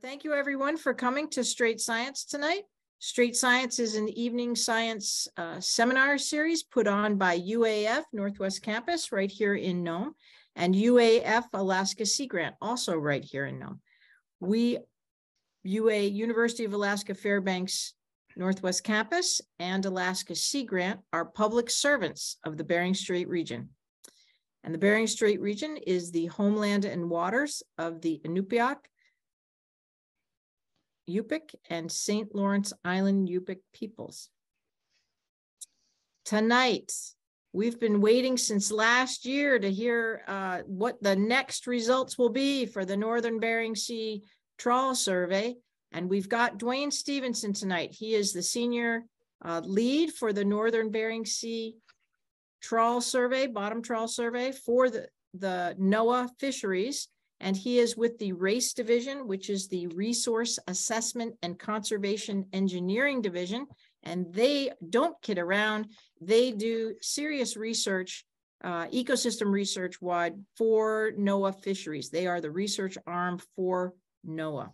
Thank you everyone for coming to Strait Science tonight. Strait Science is an evening science uh, seminar series put on by UAF Northwest Campus right here in Nome and UAF Alaska Sea Grant also right here in Nome. We, UA University of Alaska Fairbanks Northwest Campus and Alaska Sea Grant are public servants of the Bering Strait region. And the Bering Strait region is the homeland and waters of the Inupiaq, Yupik and St. Lawrence Island Yupik peoples. Tonight, we've been waiting since last year to hear uh, what the next results will be for the Northern Bering Sea Trawl Survey. And we've got Duane Stevenson tonight. He is the senior uh, lead for the Northern Bering Sea Trawl Survey, bottom trawl survey for the, the NOAA fisheries and he is with the RACE Division, which is the Resource Assessment and Conservation Engineering Division. And they don't kid around. They do serious research, uh, ecosystem research wide for NOAA fisheries. They are the research arm for NOAA.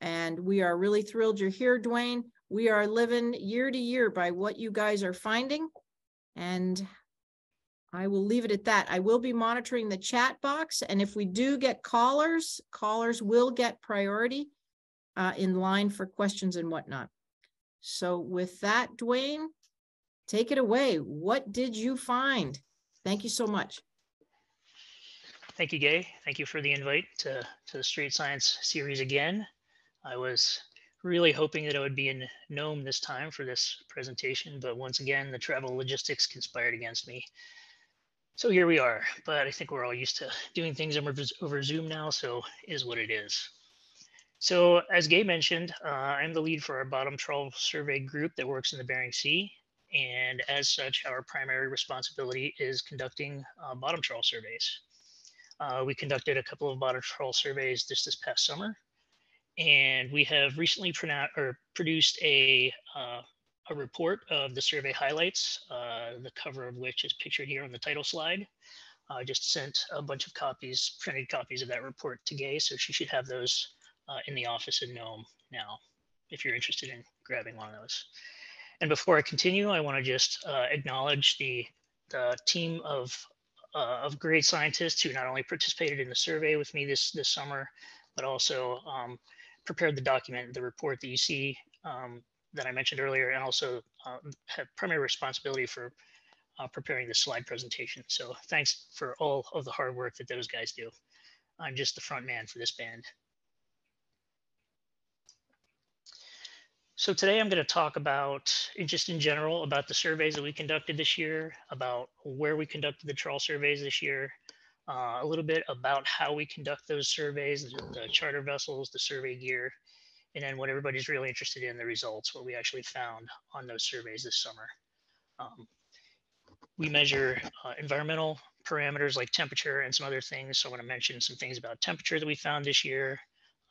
And we are really thrilled you're here, Duane. We are living year to year by what you guys are finding. And I will leave it at that. I will be monitoring the chat box. And if we do get callers, callers will get priority uh, in line for questions and whatnot. So with that, Duane, take it away. What did you find? Thank you so much. Thank you, Gay. Thank you for the invite to, to the Strait Science series again. I was really hoping that I would be in Nome this time for this presentation, but once again, the travel logistics conspired against me. So here we are, but I think we're all used to doing things over Zoom now, so is what it is. So as Gay mentioned, uh, I'm the lead for our bottom trawl survey group that works in the Bering Sea. And as such, our primary responsibility is conducting uh, bottom trawl surveys. Uh, we conducted a couple of bottom trawl surveys just this past summer. And we have recently produced a uh, a report of the survey highlights, uh, the cover of which is pictured here on the title slide. I just sent a bunch of copies, printed copies of that report to Gay, so she should have those uh, in the office in Nome now, if you're interested in grabbing one of those. And before I continue, I want to just uh, acknowledge the, the team of, uh, of great scientists who not only participated in the survey with me this, this summer, but also um, prepared the document, the report that you see um, that I mentioned earlier, and also uh, have primary responsibility for uh, preparing the slide presentation. So thanks for all of the hard work that those guys do. I'm just the front man for this band. So today I'm going to talk about, just in general, about the surveys that we conducted this year, about where we conducted the trawl surveys this year, uh, a little bit about how we conduct those surveys, the charter vessels, the survey gear, and then what everybody's really interested in the results, what we actually found on those surveys this summer. Um, we measure uh, environmental parameters like temperature and some other things. So I want to mention some things about temperature that we found this year,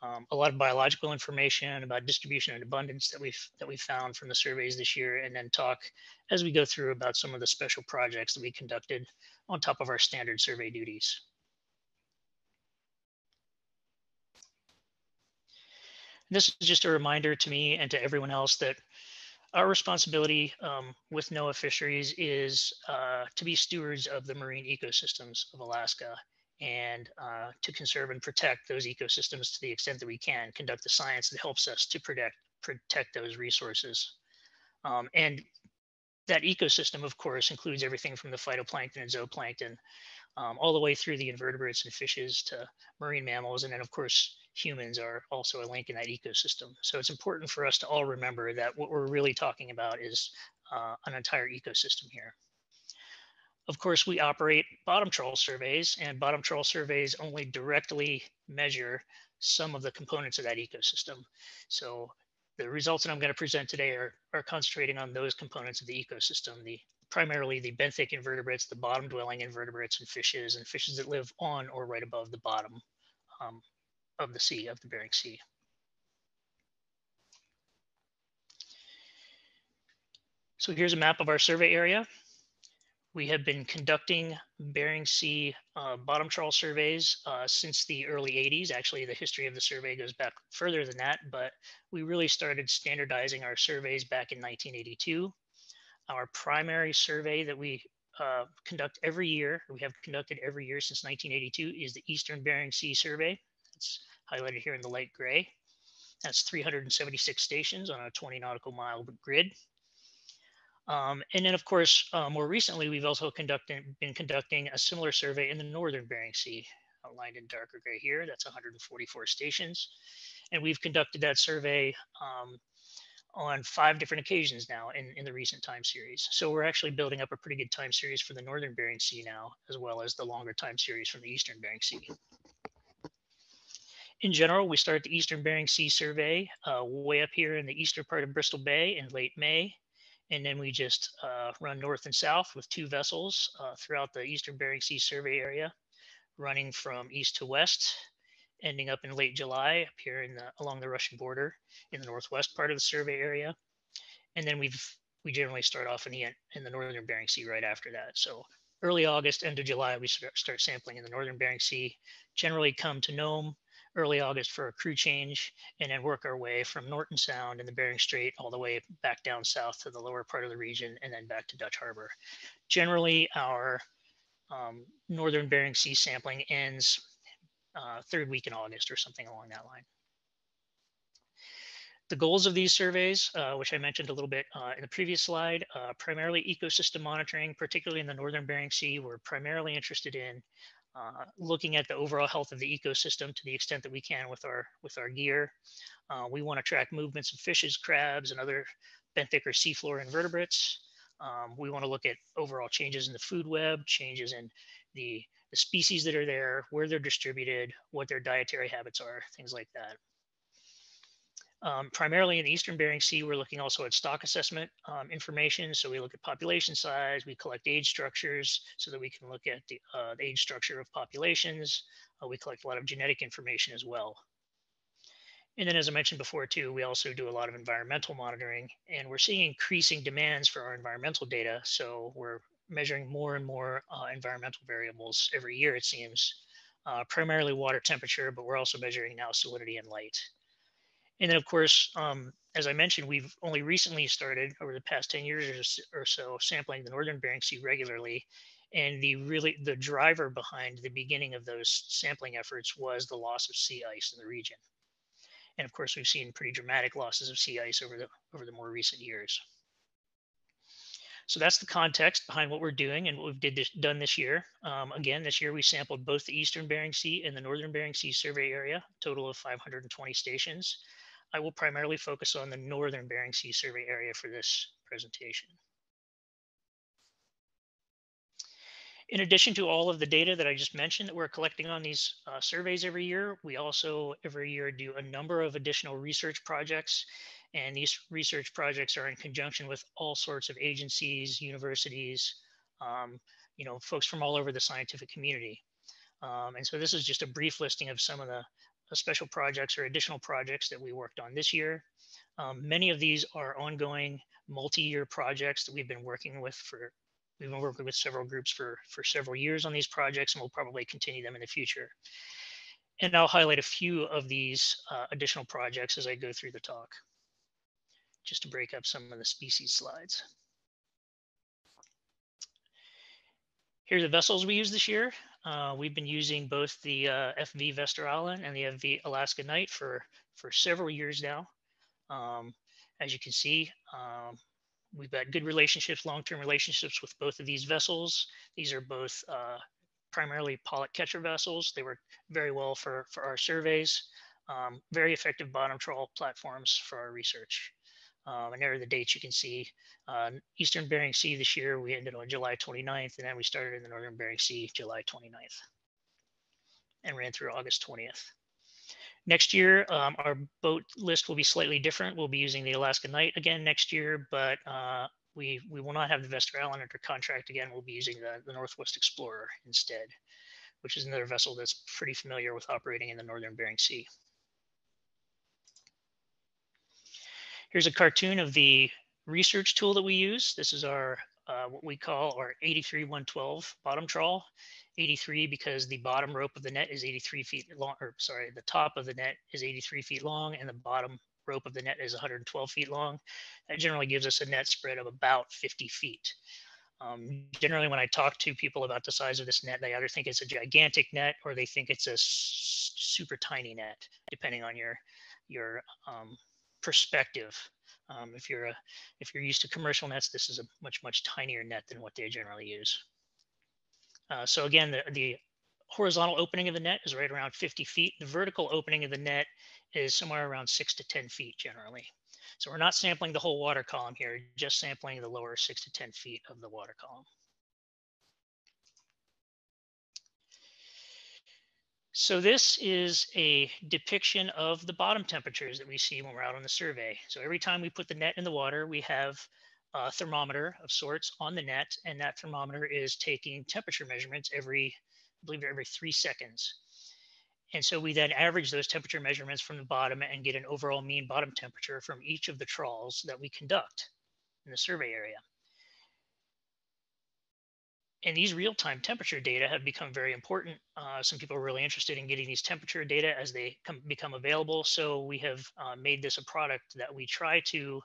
um, a lot of biological information about distribution and abundance that we've that we found from the surveys this year, and then talk as we go through about some of the special projects that we conducted on top of our standard survey duties. This is just a reminder to me and to everyone else that our responsibility um, with NOAA Fisheries is uh, to be stewards of the marine ecosystems of Alaska and uh, to conserve and protect those ecosystems to the extent that we can, conduct the science that helps us to protect, protect those resources. Um, and that ecosystem, of course, includes everything from the phytoplankton and zooplankton, um, all the way through the invertebrates and fishes to marine mammals, and then, of course, humans are also a link in that ecosystem. So it's important for us to all remember that what we're really talking about is uh, an entire ecosystem here. Of course, we operate bottom trawl surveys and bottom trawl surveys only directly measure some of the components of that ecosystem. So the results that I'm going to present today are, are concentrating on those components of the ecosystem, the primarily the benthic invertebrates, the bottom dwelling invertebrates and fishes and fishes that live on or right above the bottom um, of the sea, of the Bering Sea. So here's a map of our survey area. we have been conducting Bering Sea uh, bottom trawl surveys uh, since the early 80s. Actually, the history of the survey goes back further than that, but we really started standardizing our surveys back in 1982. Our primary survey that we uh, conduct every year, we have conducted every year since 1982, is the Eastern Bering Sea Survey. It's highlighted here in the light gray. That's 376 stations on a 20 nautical mile grid. Um, and then, of course, uh, more recently, we've also conducted, been conducting a similar survey in the northern Bering Sea, outlined in darker gray here. That's 144 stations. And we've conducted that survey um, on five different occasions now in, in the recent time series. So we're actually building up a pretty good time series for the northern Bering Sea now, as well as the longer time series from the eastern Bering Sea. In general, we start the Eastern Bering Sea survey uh, way up here in the eastern part of Bristol Bay in late May and then we just uh, run north and south with two vessels uh, throughout the Eastern Bering Sea survey area, running from east to west, ending up in late July up here in the, along the Russian border in the northwest part of the survey area. And then we've we generally start off in the in the northern Bering Sea right after that. So early August, end of July, we start start sampling in the northern Bering Sea. Generally come to Nome early August for a crew change, and then work our way from Norton Sound and the Bering Strait all the way back down south to the lower part of the region, and then back to Dutch Harbor. Generally, our um, northern Bering Sea sampling ends uh, third week in August or something along that line. The goals of these surveys, uh, which I mentioned a little bit uh, in the previous slide, uh, primarily ecosystem monitoring, particularly in the northern Bering Sea. We're primarily interested in uh, looking at the overall health of the ecosystem to the extent that we can with our with our gear. We want to track movements of fishes, crabs, and other benthic or seafloor invertebrates. Um, we want to look at overall changes in the food web, changes in the, the species that are there, where they're distributed, what their dietary habits are, things like that. Um, primarily in the Eastern Bering Sea, we're looking also at stock assessment um, information. So we look at population size, we collect age structures so that we can look at the, uh, the age structure of populations. Uh, we collect a lot of genetic information as well. And then as I mentioned before too, we also do a lot of environmental monitoring and we're seeing increasing demands for our environmental data. So we're measuring more and more uh, environmental variables every year, it seems, uh, primarily water temperature, but we're also measuring now salinity and light. And then, of course, um, as I mentioned, we've only recently started over the past 10 years or so sampling the Northern Bering Sea regularly. And the really the driver behind the beginning of those sampling efforts was the loss of sea ice in the region. And of course, we've seen pretty dramatic losses of sea ice over the over the more recent years. So that's the context behind what we're doing and what we've did this, done this year. Um, again, this year we sampled both the Eastern Bering Sea and the Northern Bering Sea survey area, total of 520 stations. I will primarily focus on the northern Bering Sea survey area for this presentation. In addition to all of the data that I just mentioned that we're collecting on these uh, surveys every year, we also every year do a number of additional research projects. And these research projects are in conjunction with all sorts of agencies, universities, um, you know, folks from all over the scientific community. Um, and so this is just a brief listing of some of the special projects or additional projects that we worked on this year. Um, many of these are ongoing multi-year projects that we've been working with for we've been working with several groups for for several years on these projects and we'll probably continue them in the future and i'll highlight a few of these uh, additional projects as i go through the talk just to break up some of the species slides Here are the vessels we used this year. Uh, we've been using both the uh, FV Vesteraalen and the FV Alaska Knight for, for several years now. Um, as you can see, um, we've got good relationships, long-term relationships with both of these vessels. These are both uh, primarily pollock catcher vessels. They work very well for, for our surveys, um, very effective bottom trawl platforms for our research. Um, and there are the dates you can see. Uh, Eastern Bering Sea this year, we ended on July 29th, and then we started in the Northern Bering Sea July 29th and ran through August 20th. Next year, um, our boat list will be slightly different. We'll be using the Alaska Knight again next year, but uh, we, we will not have the Vesteraalen under contract again. We'll be using the, the Northwest Explorer instead, which is another vessel that's pretty familiar with operating in the Northern Bering Sea. Here's a cartoon of the research tool that we use. This is our uh, what we call our 83 112 bottom trawl. 83 because the bottom rope of the net is 83 feet long, or sorry, the top of the net is 83 feet long and the bottom rope of the net is 112 feet long. That generally gives us a net spread of about 50 feet. Um, generally, when I talk to people about the size of this net, they either think it's a gigantic net or they think it's a super tiny net, depending on your your um, perspective. Um, if you're a if you're used to commercial nets, this is a much much tinier net than what they generally use. Uh, so again, the, the horizontal opening of the net is right around 50 feet. The vertical opening of the net is somewhere around six to 10 feet generally. So we're not sampling the whole water column here, just sampling the lower six to 10 feet of the water column. So this is a depiction of the bottom temperatures that we see when we're out on the survey. So every time we put the net in the water, we have a thermometer of sorts on the net, and that thermometer is taking temperature measurements every, I believe every three seconds. And so we then average those temperature measurements from the bottom and get an overall mean bottom temperature from each of the trawls that we conduct in the survey area. And these real-time temperature data have become very important. Uh, some people are really interested in getting these temperature data as they come, become available. So we have uh, made this a product that we try to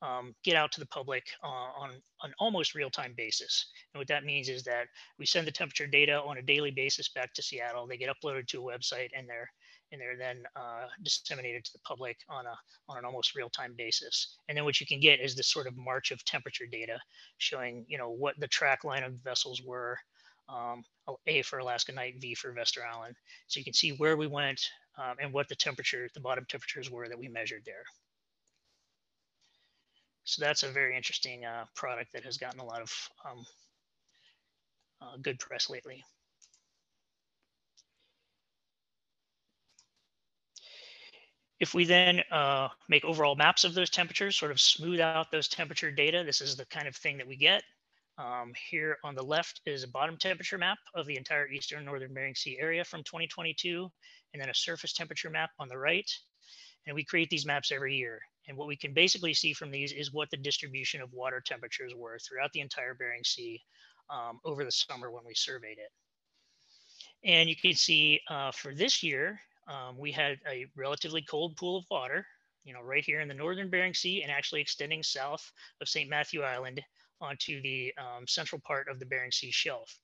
um, get out to the public uh, on an almost real-time basis. And what that means is that we send the temperature data on a daily basis back to Seattle. They get uploaded to a website and they're and they're then uh, disseminated to the public on a on an almost real-time basis. And then what you can get is this sort of march of temperature data showing you know what the track line of vessels were. Um, a for Alaska Knight, V for Vesteraalen. So you can see where we went um, and what the temperature, the bottom temperatures were that we measured there. So that's a very interesting uh, product that has gotten a lot of um, uh, good press lately. If we then uh, make overall maps of those temperatures, sort of smooth out those temperature data, this is the kind of thing that we get. Um, here on the left is a bottom temperature map of the entire eastern northern Bering Sea area from 2022, and then a surface temperature map on the right. And we create these maps every year. And what we can basically see from these is what the distribution of water temperatures were throughout the entire Bering Sea um, over the summer when we surveyed it. And you can see uh, for this year, um, we had a relatively cold pool of water, you know, right here in the northern Bering Sea and actually extending south of St. Matthew Island onto the um, central part of the Bering Sea shelf.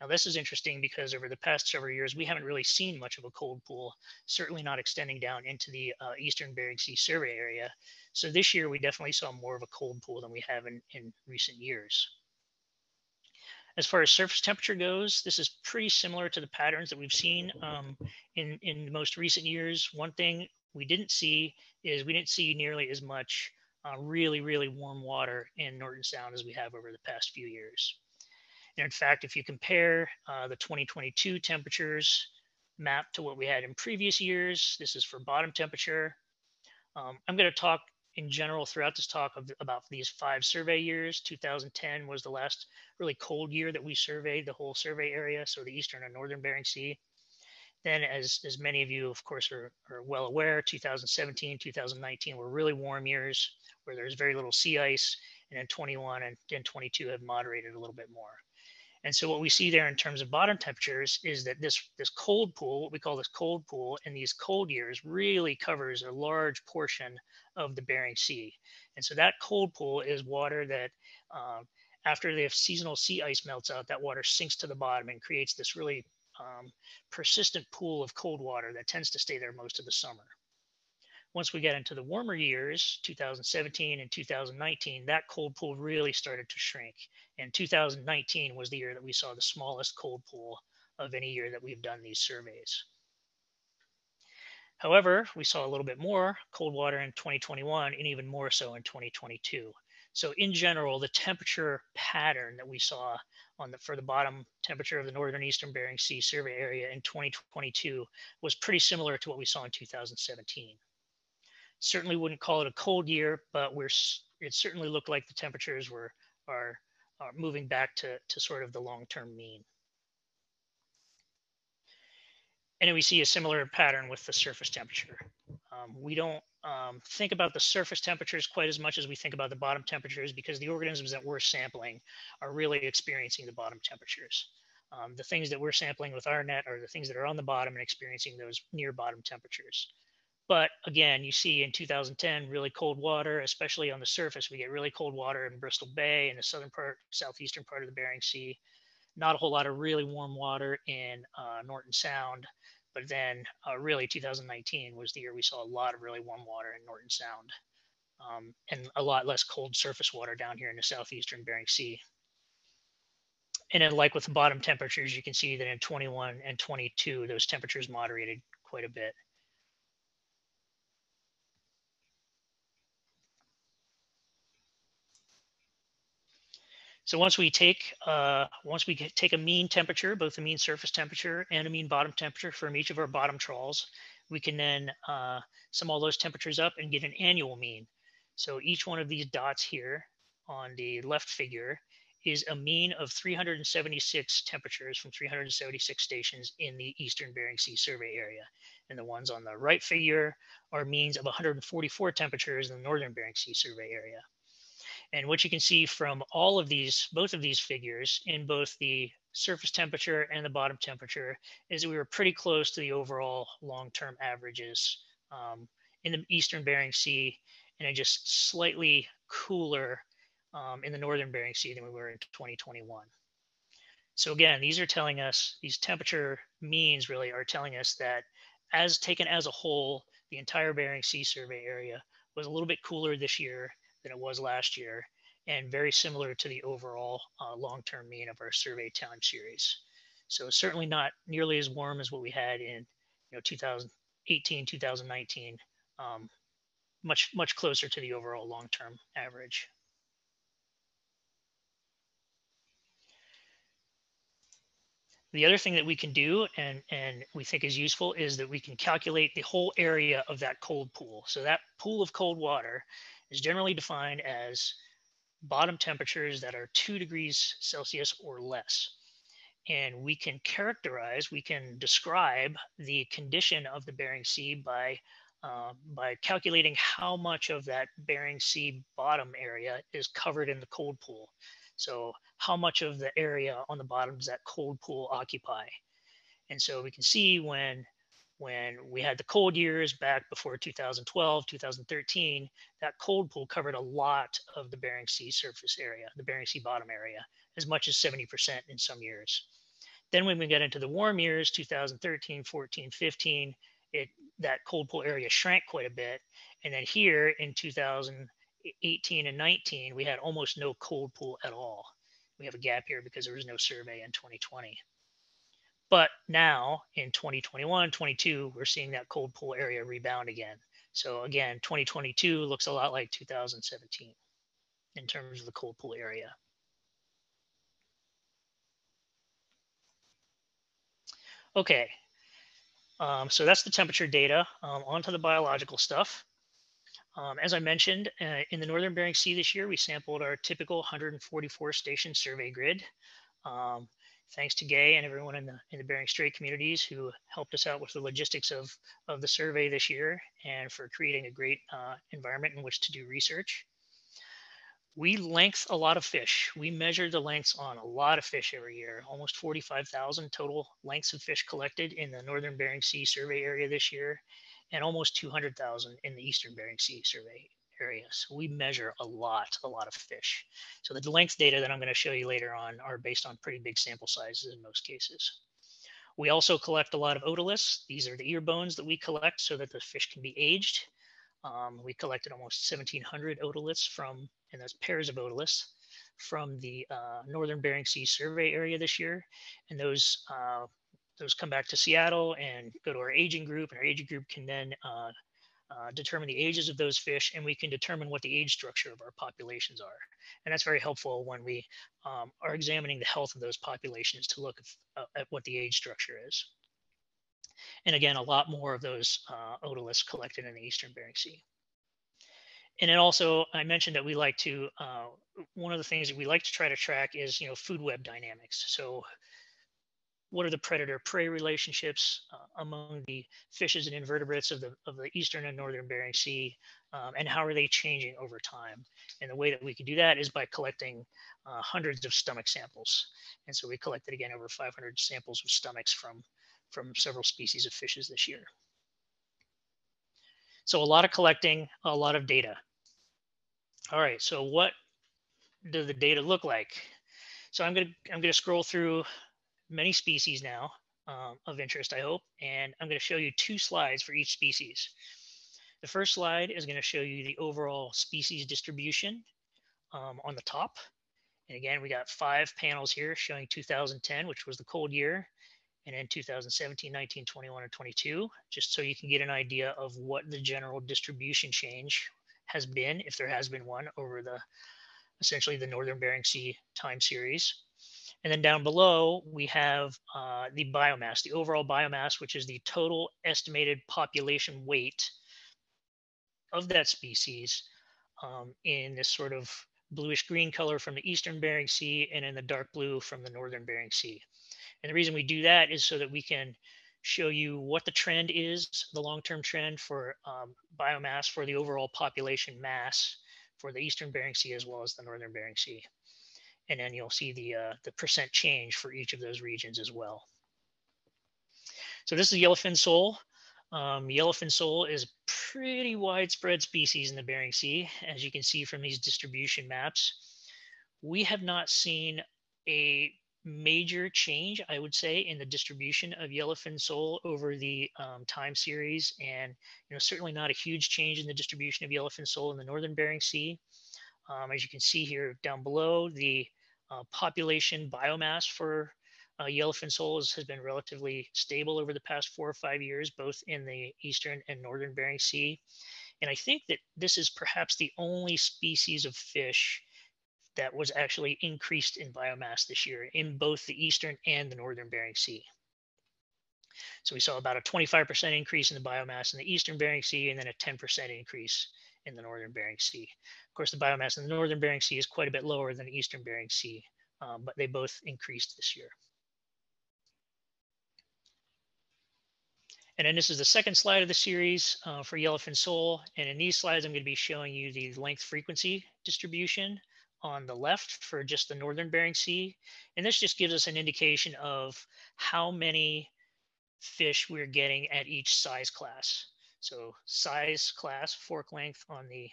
Now, this is interesting because over the past several years, we haven't really seen much of a cold pool, certainly not extending down into the uh, eastern Bering Sea survey area. So this year, we definitely saw more of a cold pool than we have in, in recent years. As far as surface temperature goes, this is pretty similar to the patterns that we've seen um, in, in the most recent years. One thing we didn't see is we didn't see nearly as much uh, really, really warm water in Norton Sound as we have over the past few years. And in fact, if you compare uh, the 2022 temperatures mapped to what we had in previous years, this is for bottom temperature. Um, I'm going to talk in general throughout this talk of, about these five survey years. 2010 was the last really cold year that we surveyed the whole survey area, so the eastern and northern Bering Sea. Then, as, as many of you, of course, are, are well aware, 2017, 2019 were really warm years where there's very little sea ice, and then 21 and, and 22 have moderated a little bit more. And so what we see there in terms of bottom temperatures is that this, this cold pool, what we call this cold pool in these cold years really covers a large portion of the Bering Sea. And so that cold pool is water that um, after the seasonal sea ice melts out, that water sinks to the bottom and creates this really um, persistent pool of cold water that tends to stay there most of the summer once we got into the warmer years, 2017 and 2019, that cold pool really started to shrink. And 2019 was the year that we saw the smallest cold pool of any year that we've done these surveys. However, we saw a little bit more cold water in 2021 and even more so in 2022. So in general, the temperature pattern that we saw on the for the bottom temperature of the northern eastern Bering Sea survey area in 2022 was pretty similar to what we saw in 2017 certainly wouldn't call it a cold year, but we're it certainly looked like the temperatures were are, are moving back to, to sort of the long-term mean. And we see a similar pattern with the surface temperature. Um, we don't um, think about the surface temperatures quite as much as we think about the bottom temperatures because the organisms that we're sampling are really experiencing the bottom temperatures. Um, the things that we're sampling with our net are the things that are on the bottom and experiencing those near bottom temperatures. But again, you see in 2010, really cold water, especially on the surface. We get really cold water in Bristol Bay in the southern part, southeastern part of the Bering Sea. Not a whole lot of really warm water in uh, Norton Sound. But then, uh, really, 2019 was the year we saw a lot of really warm water in Norton Sound um, and a lot less cold surface water down here in the southeastern Bering Sea. And then, like with the bottom temperatures, you can see that in 21 and 22, those temperatures moderated quite a bit. So once we take uh, once we take a mean temperature, both a mean surface temperature and a mean bottom temperature from each of our bottom trawls, we can then uh, sum all those temperatures up and get an annual mean. So each one of these dots here on the left figure is a mean of 376 temperatures from 376 stations in the Eastern Bering Sea survey area. And the ones on the right figure are means of 144 temperatures in the Northern Bering Sea survey area. And what you can see from all of these, both of these figures in both the surface temperature and the bottom temperature is that we were pretty close to the overall long-term averages um, in the Eastern Bering Sea and just slightly cooler um, in the Northern Bering Sea than we were in 2021. So again, these are telling us, these temperature means really are telling us that as taken as a whole, the entire Bering Sea survey area was a little bit cooler this year than it was last year and very similar to the overall uh, long-term mean of our survey time series. So certainly not nearly as warm as what we had in you know 2018, 2019, um, much much closer to the overall long-term average. The other thing that we can do and, and we think is useful is that we can calculate the whole area of that cold pool. So that pool of cold water is generally defined as bottom temperatures that are two degrees Celsius or less. And we can characterize, we can describe the condition of the Bering Sea by, uh, by calculating how much of that Bering Sea bottom area is covered in the cold pool. So how much of the area on the bottom does that cold pool occupy? And so we can see when when we had the cold years back before 2012, 2013, that cold pool covered a lot of the Bering Sea surface area, the Bering Sea bottom area, as much as 70% in some years. Then when we get into the warm years, 2013, 14, 15, it, that cold pool area shrank quite a bit. And then here in 2018 and 19, we had almost no cold pool at all. We have a gap here because there was no survey in 2020. But now in 2021, 22, we're seeing that cold pool area rebound again. So again, 2022 looks a lot like 2017 in terms of the cold pool area. Okay, um, so that's the temperature data. Um, on to the biological stuff. Um, as I mentioned, uh, in the Northern Bering Sea this year, we sampled our typical 144 station survey grid. Um, thanks to Gay and everyone in the in the Bering Strait communities who helped us out with the logistics of of the survey this year and for creating a great uh, environment in which to do research. We length a lot of fish. We measure the lengths on a lot of fish every year, almost 45,000 total lengths of fish collected in the Northern Bering Sea survey area this year, and almost 200,000 in the Eastern Bering Sea survey area. So we measure a lot, a lot of fish. So the length data that I'm going to show you later on are based on pretty big sample sizes in most cases. We also collect a lot of otoliths. These are the ear bones that we collect so that the fish can be aged. Um, we collected almost 1,700 otoliths from, and that's pairs of otoliths from the uh, Northern Bering Sea survey area this year. And those uh, those come back to Seattle and go to our aging group, and our aging group can then uh, uh, determine the ages of those fish, and we can determine what the age structure of our populations are. And that's very helpful when we um, are examining the health of those populations to look at, uh, at, what the age structure is. And again, a lot more of those uh, otoliths collected in the Eastern Bering Sea. And then also, I mentioned that we like to, uh, one of the things that we like to try to track is, you know, food web dynamics. So what are the predator-prey relationships uh, among the fishes and invertebrates of the, of the eastern and northern Bering Sea, um, and how are they changing over time? And the way that we can do that is by collecting uh, hundreds of stomach samples. And so we collected again over 500 samples of stomachs from, from several species of fishes this year. So a lot of collecting, a lot of data. All right, so what do the data look like? So I'm gonna I'm gonna scroll through many species now um, of interest, I hope. And I'm going to show you two slides for each species. The first slide is going to show you the overall species distribution um, on the top. And again, we got five panels here showing 2010, which was the cold year, and then 2017, 19, 21, and 22, just so you can get an idea of what the general distribution change has been, if there has been one, over the essentially the Northern Bering Sea time series. And then down below, we have uh, the biomass, the overall biomass, which is the total estimated population weight of that species um, in this sort of bluish green color from the eastern Bering Sea and in the dark blue from the northern Bering Sea. And the reason we do that is so that we can show you what the trend is, the long-term trend for um, biomass for the overall population mass for the eastern Bering Sea as well as the northern Bering Sea and then you'll see the, uh, the percent change for each of those regions as well. So this is yellowfin sole. Um, yellowfin sole is a pretty widespread species in the Bering Sea, as you can see from these distribution maps. We have not seen a major change, I would say, in the distribution of yellowfin sole over the um, time series, and you know certainly not a huge change in the distribution of yellowfin sole in the northern Bering Sea. Um, as you can see here down below, the uh, population biomass for uh, yellowfin soles has been relatively stable over the past four or five years, both in the eastern and northern Bering Sea. And I think that this is perhaps the only species of fish that was actually increased in biomass this year in both the eastern and the northern Bering Sea. So we saw about a 25% increase in the biomass in the eastern Bering Sea and then a 10% increase in the northern Bering Sea. Of course, the biomass in the northern Bering Sea is quite a bit lower than the eastern Bering Sea, um, but they both increased this year. And then this is the second slide of the series uh, for yellowfin sole. And in these slides, I'm going to be showing you the length frequency distribution on the left for just the northern Bering Sea. And this just gives us an indication of how many fish we're getting at each size class. So size class, fork length on the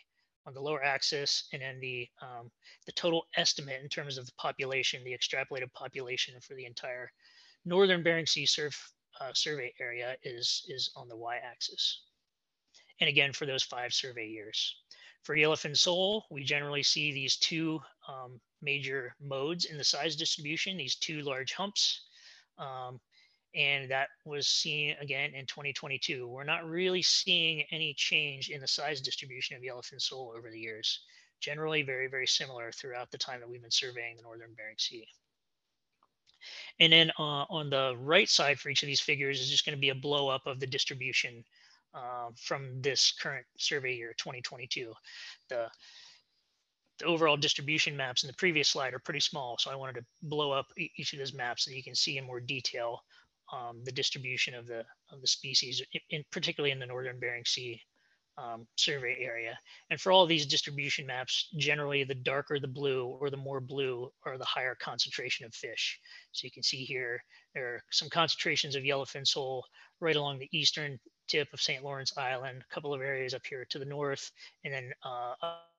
on the lower axis, and then the um, the total estimate in terms of the population, the extrapolated population for the entire northern Bering Sea surf, uh, survey area is is on the y-axis. And again, for those five survey years. For yellowfin sole, we generally see these two um, major modes in the size distribution, these two large humps. Um, and that was seen again in 2022. We're not really seeing any change in the size distribution of yellowfin sole over the years. Generally, very, very similar throughout the time that we've been surveying the northern Bering Sea. And then uh, on the right side for each of these figures is just going to be a blow up of the distribution uh, from this current survey year, 2022. The, the overall distribution maps in the previous slide are pretty small, so I wanted to blow up each of those maps so you can see in more detail um, the distribution of the of the species, in, in particularly in the northern Bering Sea um, survey area. And for all these distribution maps, generally the darker the blue or the more blue are the higher concentration of fish. So you can see here, there are some concentrations of yellowfin sole right along the eastern tip of St. Lawrence Island, a couple of areas up here to the north, and then uh,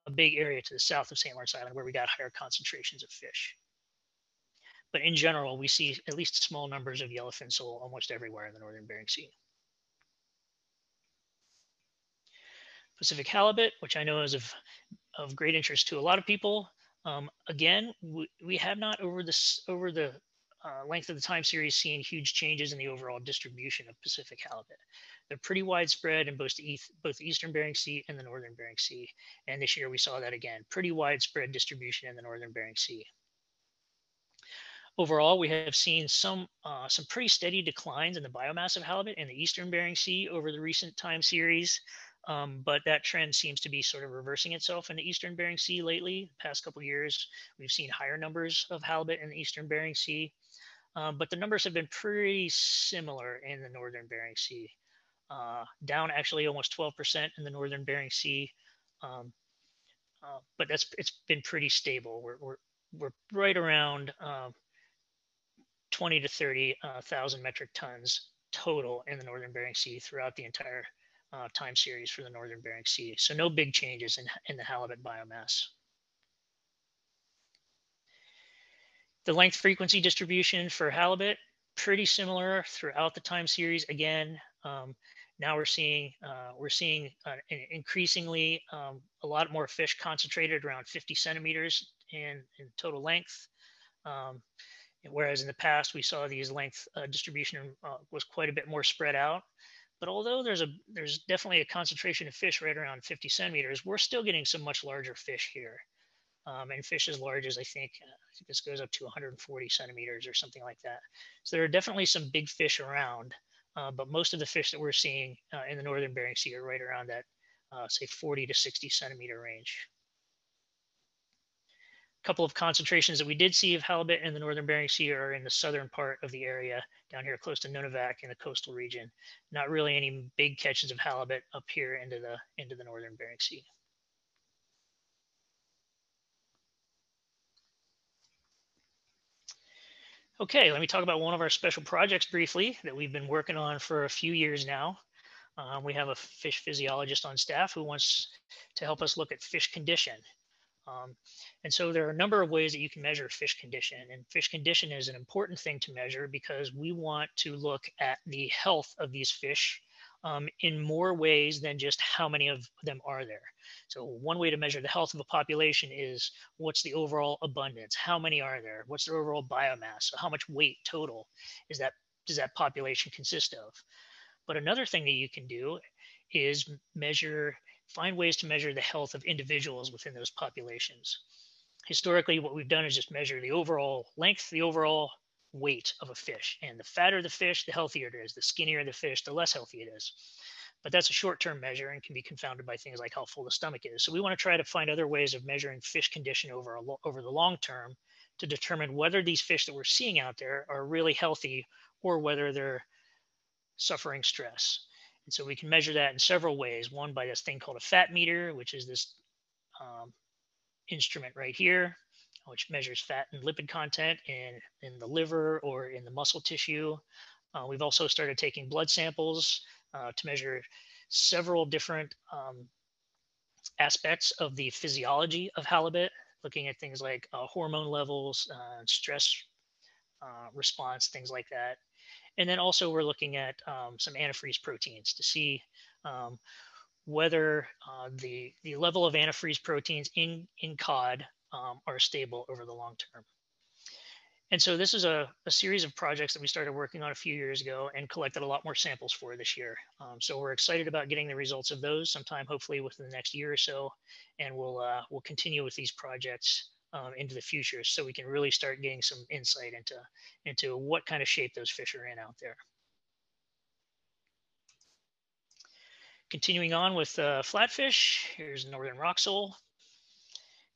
a big area to the south of St. Lawrence Island where we got higher concentrations of fish. But in general, we see at least small numbers of yellowfin sole almost everywhere in the northern Bering Sea. Pacific halibut, which I know is of, of great interest to a lot of people. Um, again, we, we, have not over this over the uh, length of the time series seen huge changes in the overall distribution of Pacific halibut. They're pretty widespread in both the, both the eastern Bering Sea and the northern Bering Sea. And this year we saw that again, pretty widespread distribution in the northern Bering Sea. Overall, we have seen some uh, some pretty steady declines in the biomass of halibut in the eastern Bering Sea over the recent time series. Um, but that trend seems to be sort of reversing itself in the eastern Bering Sea lately. The past couple years, we've seen higher numbers of halibut in the eastern Bering Sea. um, but the numbers have been pretty similar in the northern Bering Sea. Uh, down actually almost 12% in the northern Bering Sea, um, uh, but that's it's been pretty stable. We're we're we're right around um, 20 to 30 uh, thousand metric tons total in the northern Bering Sea throughout the entire uh, time series for the northern Bering Sea. So no big changes in in the halibut biomass. The length frequency distribution for halibut, pretty similar throughout the time series. Again, um, now we're seeing uh, we're seeing uh, increasingly um, a lot more fish concentrated around 50 centimeters in, in total length. Um, whereas in the past we saw these length uh, distribution uh, was quite a bit more spread out. But although there's a there's definitely a concentration of fish right around 50 centimeters, we're still getting some much larger fish here um, and fish as large as I think, uh, I think this goes up to 140 centimeters or something like that. So there are definitely some big fish around, uh, but most of the fish that we're seeing uh, in the northern Bering Sea are right around that, uh, say 40 to 60 centimeter range. Couple of concentrations that we did see of halibut in the northern Bering Sea are in the southern part of the area down here close to Nunivak in the coastal region. Not really any big catches of halibut up here into the into the northern Bering Sea. Okay, let me talk about one of our special projects briefly that we've been working on for a few years now. Um, we have a fish physiologist on staff who wants to help us look at fish condition. Um, and so there are a number of ways that you can measure fish condition and fish condition is an important thing to measure because we want to look at the health of these fish um, in more ways than just how many of them are there. So one way to measure the health of a population is what's the overall abundance? How many are there? What's their overall biomass? So how much weight total is that does that population consist of? But another thing that you can do is measure, find ways to measure the health of individuals within those populations. Historically, what we've done is just measure the overall length, the overall weight of a fish. And the fatter the fish, the healthier it is. The skinnier the fish, the less healthy it is. But that's a short term measure and can be confounded by things like how full the stomach is. So we want to try to find other ways of measuring fish condition over, a, over the long term to determine whether these fish that we're seeing out there are really healthy or whether they're suffering stress. And so we can measure that in several ways. One by this thing called a fat meter, which is this um, instrument right here which measures fat and lipid content in, in the liver or in the muscle tissue. Uh, we've also started taking blood samples uh, to measure several different um, aspects of the physiology of halibut, looking at things like uh, hormone levels, uh, stress uh, response, things like that. And then also we're looking at um, some antifreeze proteins to see um, whether uh, the, the level of antifreeze proteins in, in cod um, are stable over the long term. And so this is a, a, series of projects that we started working on a few years ago and collected a lot more samples for this year. Um, so we're excited about getting the results of those sometime, hopefully within the next year or so. And we'll, uh, we'll continue with these projects um, into the future so we can really start getting some insight into, into what kind of shape those fish are in out there. Continuing on with uh, flatfish, here's northern rock sole.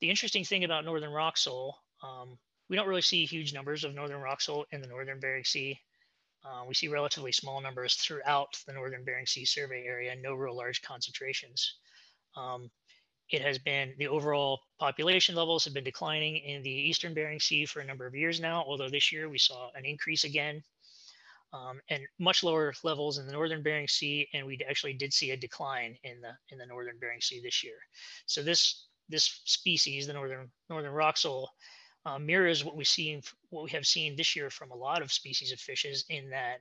The interesting thing about northern rock sole, um, we don't really see huge numbers of northern rock sole in the northern Bering Sea. Uh, we see relatively small numbers throughout the northern Bering Sea survey area, no real large concentrations. Um, it has been the overall population levels have been declining in the eastern Bering Sea for a number of years now, although this year we saw an increase again um, and much lower levels in the northern Bering Sea, and we actually did see a decline in the in the northern Bering Sea this year. So this this species, the northern northern rock sole, uh, mirrors what we see what we have seen this year from a lot of species of fishes in that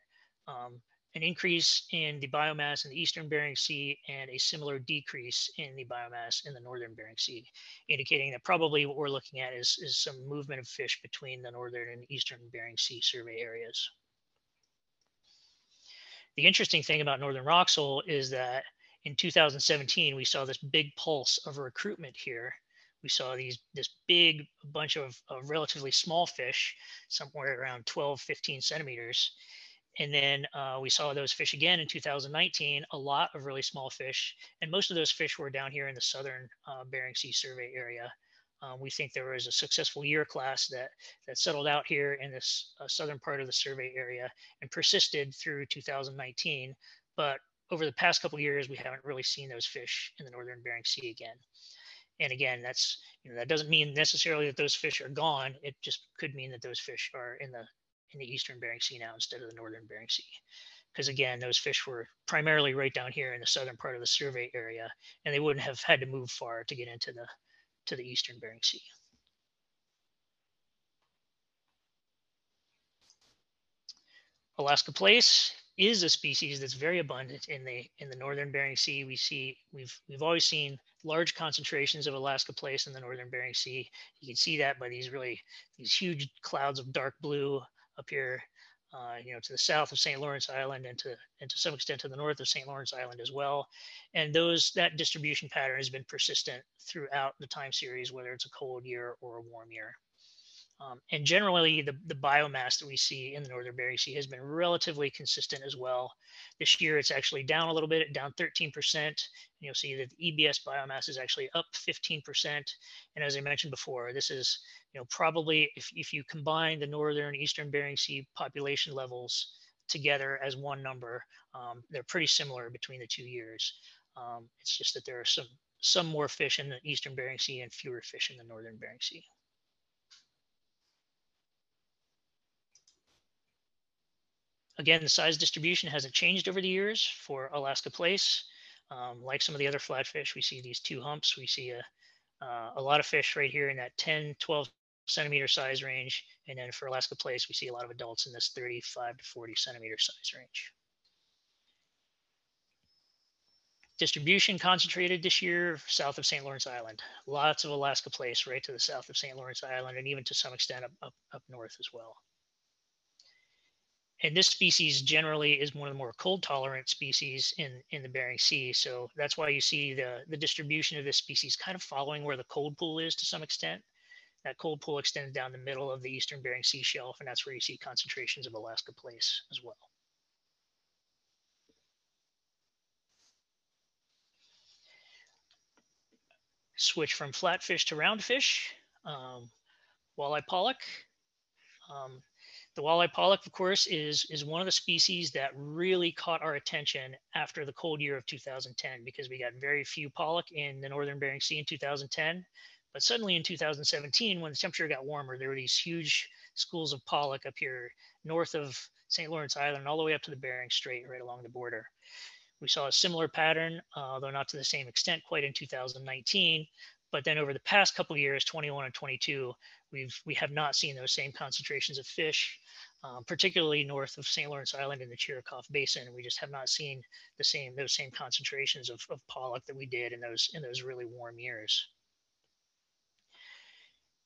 um, an increase in the biomass in the eastern Bering Sea and a similar decrease in the biomass in the northern Bering Sea, indicating that probably what we're looking at is, is some movement of fish between the northern and eastern Bering Sea survey areas. The interesting thing about northern rock is that in 2017, we saw this big pulse of recruitment here. We saw these this big bunch of, of relatively small fish, somewhere around 12, 15 centimeters. And then uh, we saw those fish again in 2019, a lot of really small fish. And most of those fish were down here in the southern uh, Bering Sea survey area. Um, we think there was a successful year class that that settled out here in this uh, southern part of the survey area and persisted through 2019. But over the past couple years, we haven't really seen those fish in the northern Bering Sea again. And again, that's you know that doesn't mean necessarily that those fish are gone. It just could mean that those fish are in the in the eastern Bering Sea now instead of the northern Bering Sea. Because again, those fish were primarily right down here in the southern part of the survey area, and they wouldn't have had to move far to get into the to the eastern Bering Sea. Alaska plaice is a species that's very abundant in the in the northern Bering Sea. We see we've we've always seen large concentrations of Alaska plaice in the northern Bering Sea. You can see that by these really these huge clouds of dark blue up here, uh, you know, to the south of St. Lawrence Island and to and to some extent to the north of St. Lawrence Island as well. And those that distribution pattern has been persistent throughout the time series, whether it's a cold year or a warm year. Um, and generally, the, the biomass that we see in the Northern Bering Sea has been relatively consistent as well. This year, it's actually down a little bit, down 13%. And you'll see that the EBS biomass is actually up 15%. And as I mentioned before, this is you know probably if, if you combine the Northern and Eastern Bering Sea population levels together as one number, um, they're pretty similar between the two years. Um, it's just that there are some some more fish in the Eastern Bering Sea and fewer fish in the Northern Bering Sea. Again, the size distribution hasn't changed over the years for Alaska plaice. Um, like some of the other flatfish, we see these two humps. We see a, uh, a lot of fish right here in that 10, 12 centimeter size range. And then for Alaska plaice, we see a lot of adults in this 35 to 40 centimeter size range. Distribution concentrated this year south of St. Lawrence Island. Lots of Alaska plaice right to the south of St. Lawrence Island and even to some extent up, up, up north as well and this species generally is one of the more cold tolerant species in, in the Bering Sea. So that's why you see the, the distribution of this species kind of following where the cold pool is to some extent. That cold pool extends down the middle of the eastern Bering Sea shelf, and that's where you see concentrations of Alaska plaice as well. Switch from flatfish to roundfish. Um, walleye pollock. Um, the walleye pollock, of course, is, is one of the species that really caught our attention after the cold year of 2010 because we got very few pollock in the northern Bering Sea in 2010. But suddenly in 2017, when the temperature got warmer, there were these huge schools of pollock up here north of St. Lawrence Island, all the way up to the Bering Strait, right along the border. We saw a similar pattern, uh, although not to the same extent quite in 2019. But then over the past couple years, 21 and 22, we've we have not seen those same concentrations of fish um, particularly north of St. Lawrence Island in the Chirikov Basin. We just have not seen the same those same concentrations of, of pollock that we did in those in those really warm years.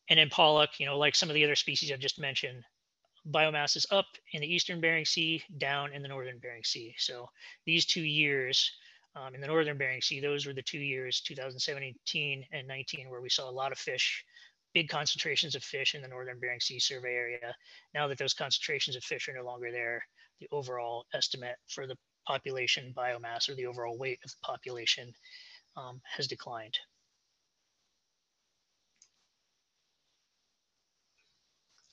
And in pollock, you know, like some of the other species I've just mentioned, biomass is up in the eastern Bering Sea, down in the northern Bering Sea. So these two years um, in the northern Bering Sea, those were the two years, 2017 and 19, where we saw a lot of fish big concentrations of fish in the northern Bering Sea survey area. Now that those concentrations of fish are no longer there, the overall estimate for the population biomass or the overall weight of the population um, has declined.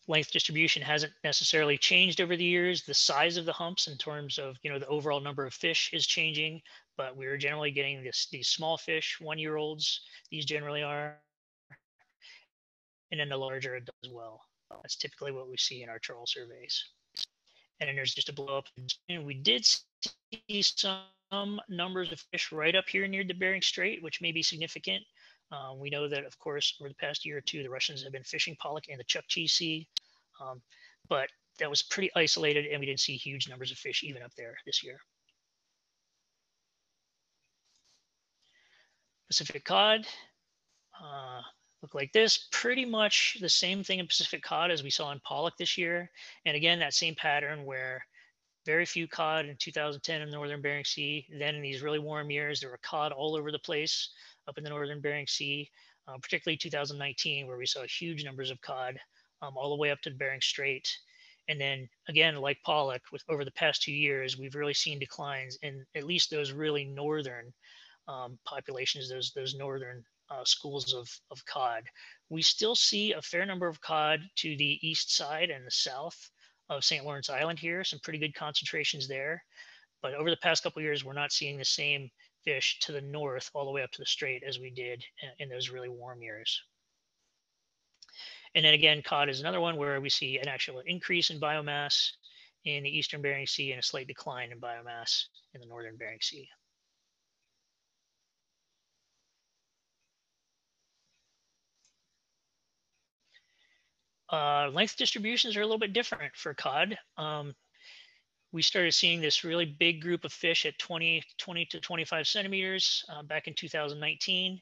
Length distribution hasn't necessarily changed over the years. The size of the humps in terms of you know the overall number of fish is changing, but we're generally getting this, these small fish, one year olds, these generally are, and then the larger does well. That's typically what we see in our trawl surveys. And then there's just a blow up. And we did see some numbers of fish right up here near the Bering Strait, which may be significant. Um, we know that, of course, over the past year or two, the Russians have been fishing pollock in the Chukchi Sea, um, but that was pretty isolated, and we didn't see huge numbers of fish even up there this year. Pacific cod, uh, look like this. Pretty much the same thing in Pacific cod as we saw in pollock this year. And again, that same pattern where very few cod in 2010 in the northern Bering Sea. Then in these really warm years, there were cod all over the place up in the northern Bering Sea, uh, particularly 2019, where we saw huge numbers of cod um, all the way up to the Bering Strait. And then again, like pollock, with over the past two years, we've really seen declines in at least those really northern um, populations, those those northern uh, schools of, of cod. We still see a fair number of cod to the east side and the south of St. Lawrence Island here, some pretty good concentrations there. But over the past couple years, we're not seeing the same fish to the north all the way up to the strait as we did in those really warm years. And then again, cod is another one where we see an actual increase in biomass in the eastern Bering Sea and a slight decline in biomass in the northern Bering Sea. Uh, length distributions are a little bit different for cod. Um, we started seeing this really big group of fish at 20, 20 to 25 centimeters uh, back in 2019.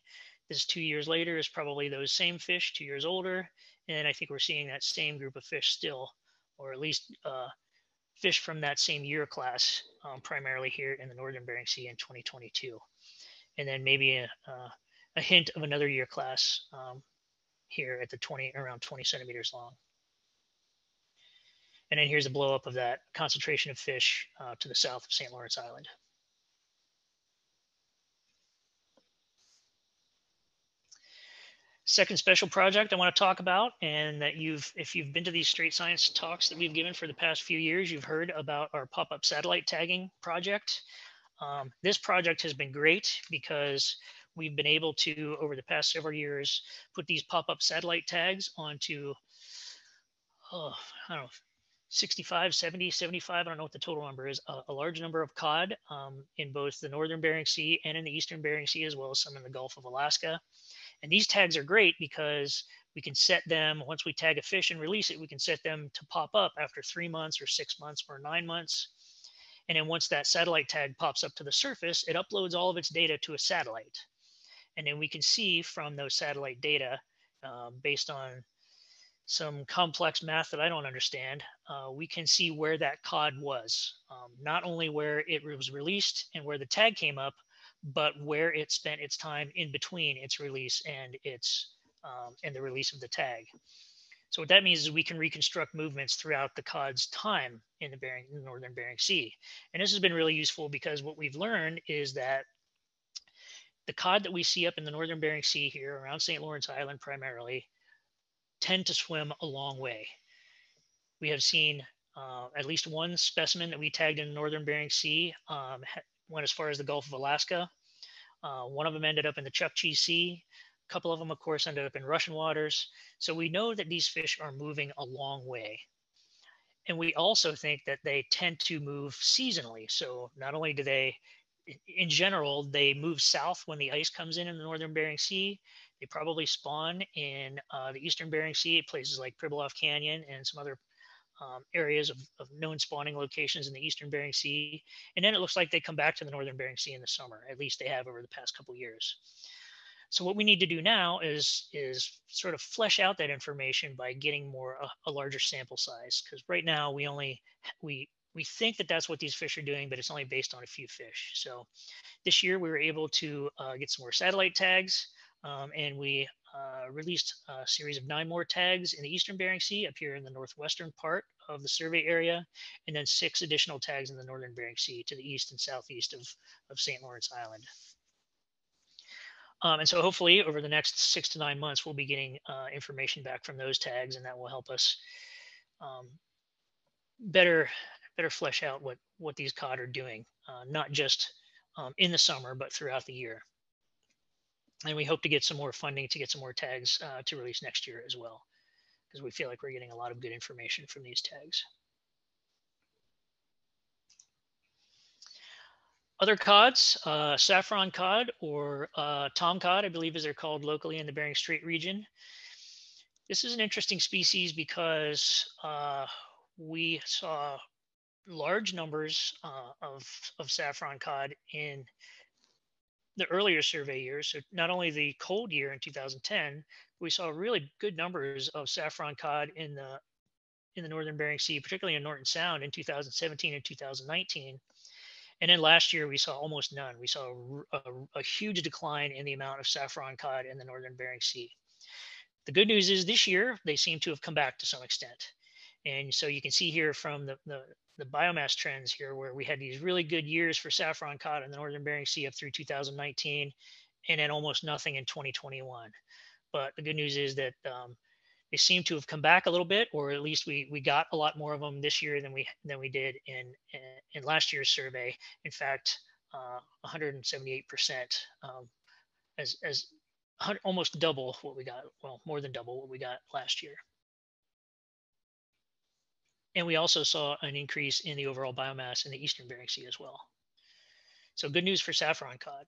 This two years later is probably those same fish, two years older. And I think we're seeing that same group of fish still, or at least uh, fish from that same year class, um, primarily here in the Northern Bering Sea in 2022. And then maybe a, uh, a hint of another year class um, here at the 20, around 20 centimeters long. And then here's a blow up of that concentration of fish uh, to the south of St. Lawrence Island. Second special project I want to talk about, and that you've, if you've been to these Strait Science talks that we've given for the past few years, you've heard about our pop-up satellite tagging project. Um, this project has been great because we've been able to, over the past several years, put these pop-up satellite tags onto, oh, I don't know, 65, 70, 75, I don't know what the total number is, a, a large number of cod um, in both the northern Bering Sea and in the eastern Bering Sea, as well as some in the Gulf of Alaska. And these tags are great because we can set them, once we tag a fish and release it, we can set them to pop up after three months or six months or nine months. And then once that satellite tag pops up to the surface, it uploads all of its data to a satellite. And then we can see from those satellite data, uh, based on some complex math that I don't understand, uh, we can see where that cod was. Um, not only where it was released and where the tag came up, but where it spent its time in between its release and its um, and the release of the tag. So what that means is we can reconstruct movements throughout the cod's time in the Bering, in the northern Bering Sea. And this has been really useful because what we've learned is that the cod that we see up in the northern Bering Sea here around St. Lawrence Island primarily tend to swim a long way. We have seen uh, at least one specimen that we tagged in the northern Bering Sea um, went as far as the Gulf of Alaska. Uh, one of them ended up in the Chukchi Sea. A couple of them, of course, ended up in Russian waters. So we know that these fish are moving a long way. And we also think that they tend to move seasonally. So not only do they, in general, they move south when the ice comes in in the northern Bering Sea. They probably spawn in uh, the eastern Bering Sea, places like Pribilof Canyon and some other um, areas of, of, known spawning locations in the eastern Bering Sea. And then it looks like they come back to the northern Bering Sea in the summer. At least they have over the past couple years. So what we need to do now is is sort of flesh out that information by getting more a, a larger sample size. Because right now we only we we think that that's what these fish are doing, but it's only based on a few fish. So this year we were able to uh, get some more satellite tags, um, and we uh, released a series of nine more tags in the eastern Bering Sea up here in the northwestern part of the survey area, and then six additional tags in the northern Bering Sea to the east and southeast of, of St. Lawrence Island. Um, and so hopefully over the next six to nine months, we'll be getting uh, information back from those tags, and that will help us um, better better flesh out what what these cod are doing, uh, not just um, in the summer, but throughout the year and we hope to get some more funding to get some more tags uh, to release next year as well, because we feel like we're getting a lot of good information from these tags. Other cods, uh, saffron cod or uh, tom cod, I believe as they're called locally in the Bering Strait region. This is an interesting species because uh, we saw large numbers uh, of, of saffron cod in the earlier survey years, so not only the cold year in 2010, we saw really good numbers of saffron cod in the in the northern Bering Sea, particularly in Norton Sound in 2017 and 2019. And then last year we saw almost none. We saw a, a, a huge decline in the amount of saffron cod in the northern Bering Sea. The good news is this year they seem to have come back to some extent. And so you can see here from the, the, the biomass trends here, where we had these really good years for saffron cod in the northern Bering Sea up through 2019, and then almost nothing in 2021. But the good news is that um, they seem to have come back a little bit, or at least we we got a lot more of them this year than we than we did in in, in last year's survey. In fact, uh, 178 percent, um, as as almost double what we got. Well, more than double what we got last year. And we also saw an increase in the overall biomass in the eastern Bering Sea as well. So good news for saffron cod.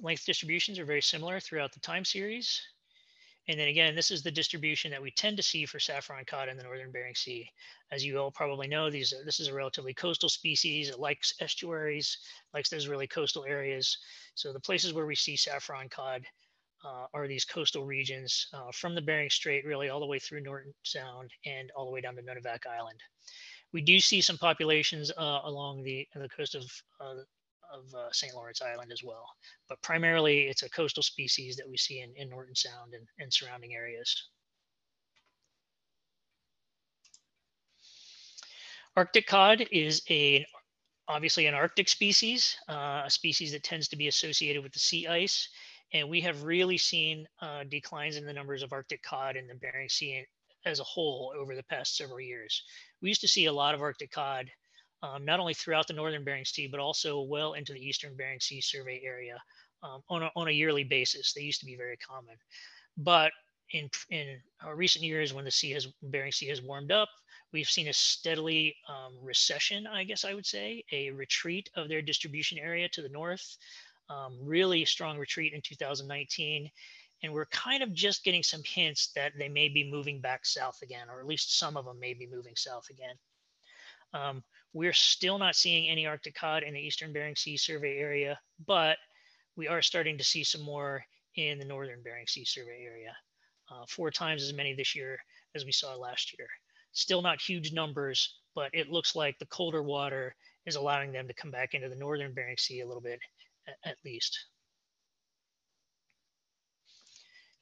Length distributions are very similar throughout the time series. And then again, this is the distribution that we tend to see for saffron cod in the northern Bering Sea. As you all probably know, these are, this is a relatively coastal species. It likes estuaries, likes those really coastal areas. So the places where we see saffron cod uh, are these coastal regions uh, from the Bering Strait, really all the way through Norton Sound and all the way down to Nunivak Island. We do see some populations uh, along the, the coast of, of uh, St. Lawrence Island as well, but primarily it's a coastal species that we see in, in Norton Sound and, and surrounding areas. Arctic cod is a obviously an Arctic species, uh, a species that tends to be associated with the sea ice and we have really seen uh, declines in the numbers of Arctic cod in the Bering Sea as a whole over the past several years. We used to see a lot of Arctic cod, um, not only throughout the northern Bering Sea, but also well into the eastern Bering Sea survey area um, on, a, on a yearly basis. They used to be very common. But in, in recent years, when the sea has Bering Sea has warmed up, we've seen a steadily um, recession, I guess I would say, a retreat of their distribution area to the north um, really strong retreat in 2019. And we're kind of just getting some hints that they may be moving back south again, or at least some of them may be moving south again. Um, we're still not seeing any Arctic cod in the Eastern Bering Sea survey area, but we are starting to see some more in the Northern Bering Sea survey area. Uh, four times as many this year as we saw last year. Still not huge numbers, but it looks like the colder water is allowing them to come back into the Northern Bering Sea a little bit at least.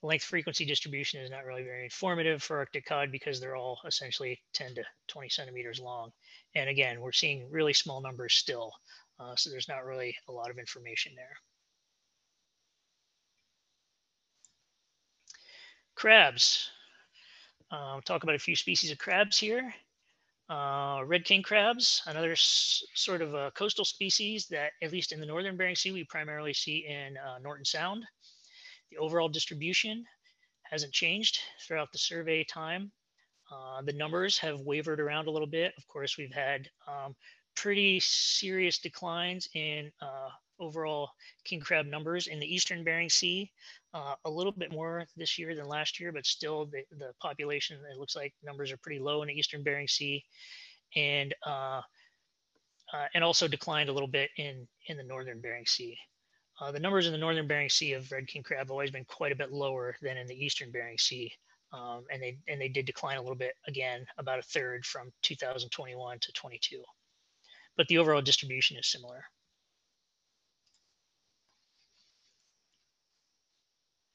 Length frequency distribution is not really very informative for Arctic cod because they're all essentially 10 to 20 centimeters long. And again, we're seeing really small numbers still. Uh, so there's not really a lot of information there. Crabs. Uh, talk about a few species of crabs here. Uh, red king crabs, another sort of a coastal species that, at least in the northern Bering Sea, we primarily see in uh, Norton Sound. The overall distribution hasn't changed throughout the survey time. Uh, the numbers have wavered around a little bit. Of course, we've had um, pretty serious declines in uh, overall king crab numbers in the eastern Bering Sea. Uh, a little bit more this year than last year, but still the, the population, it looks like numbers are pretty low in the eastern Bering Sea. And uh, uh, and also declined a little bit in in the northern Bering Sea. Uh, the numbers in the northern Bering Sea of red king crab have always been quite a bit lower than in the eastern Bering Sea, um, and they and they did decline a little bit again, about a third from 2021 to 22. But the overall distribution is similar.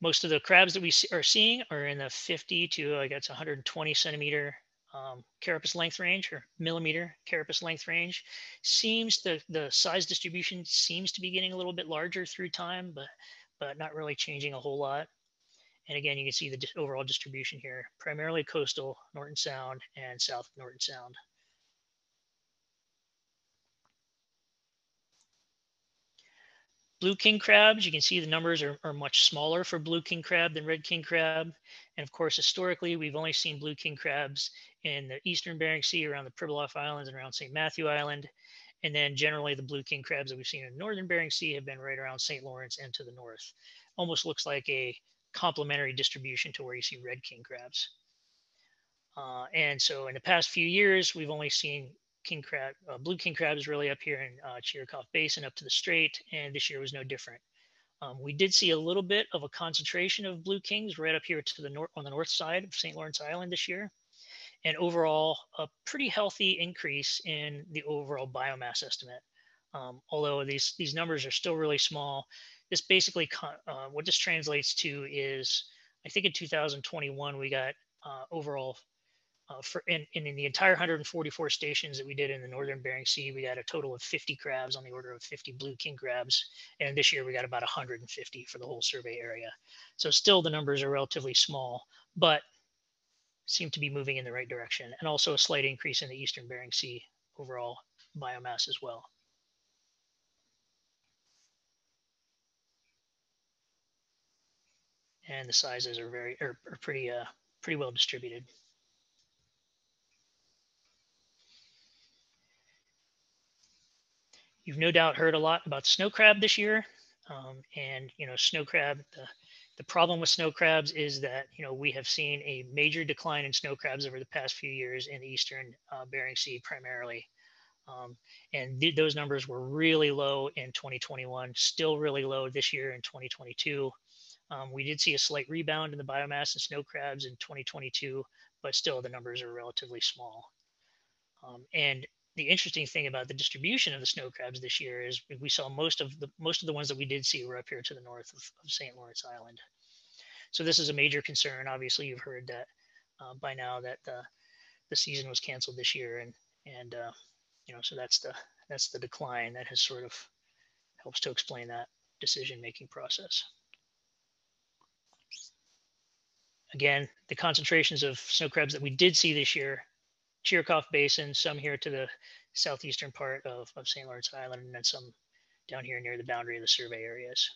Most of the crabs that we are seeing are in the 50 to I guess 120 centimeter um, carapace length range or millimeter carapace length range. Seems the the size distribution seems to be getting a little bit larger through time, but but not really changing a whole lot. And again, you can see the overall distribution here, primarily coastal Norton Sound and South Norton Sound. Blue king crabs, you can see the numbers are, are much smaller for blue king crab than red king crab. And of course, historically, we've only seen blue king crabs in the eastern Bering Sea around the Pribilof Islands and around St. Matthew Island. And then generally the blue king crabs that we've seen in northern Bering Sea have been right around St. Lawrence and to the north. Almost looks like a complementary distribution to where you see red king crabs. Uh, and so in the past few years, we've only seen king crab, uh, blue king crab is really up here in uh, Chirikov Basin up to the strait, and this year was no different. Um, we did see a little bit of a concentration of blue kings right up here to the north on the north side of St. Lawrence Island this year, and overall a pretty healthy increase in the overall biomass estimate. Um, although these these numbers are still really small, this basically uh, what this translates to is I think in 2021 we got uh, overall uh, for in, in, in the entire 144 stations that we did in the northern Bering Sea, we got a total of 50 crabs on the order of 50 blue king crabs, and this year we got about 150 for the whole survey area. So still the numbers are relatively small, but seem to be moving in the right direction, and also a slight increase in the eastern Bering Sea overall biomass as well. And the sizes are very are, are pretty uh, pretty well distributed. You've no doubt heard a lot about snow crab this year. Um, and, you know, snow crab, the, the problem with snow crabs is that, you know, we have seen a major decline in snow crabs over the past few years in the Eastern uh, Bering Sea primarily. Um, and th those numbers were really low in 2021, still really low this year in 2022. Um, we did see a slight rebound in the biomass in snow crabs in 2022, but still the numbers are relatively small. Um, and the interesting thing about the distribution of the snow crabs this year is we saw most of the most of the ones that we did see were up here to the north of, of St. Lawrence Island. So this is a major concern. Obviously, you've heard that uh, by now that the the season was canceled this year, and and uh, you know so that's the that's the decline that has sort of helps to explain that decision making process. Again, the concentrations of snow crabs that we did see this year Chirikov Basin, some here to the southeastern part of, of St. Lawrence Island, and then some down here near the boundary of the survey areas.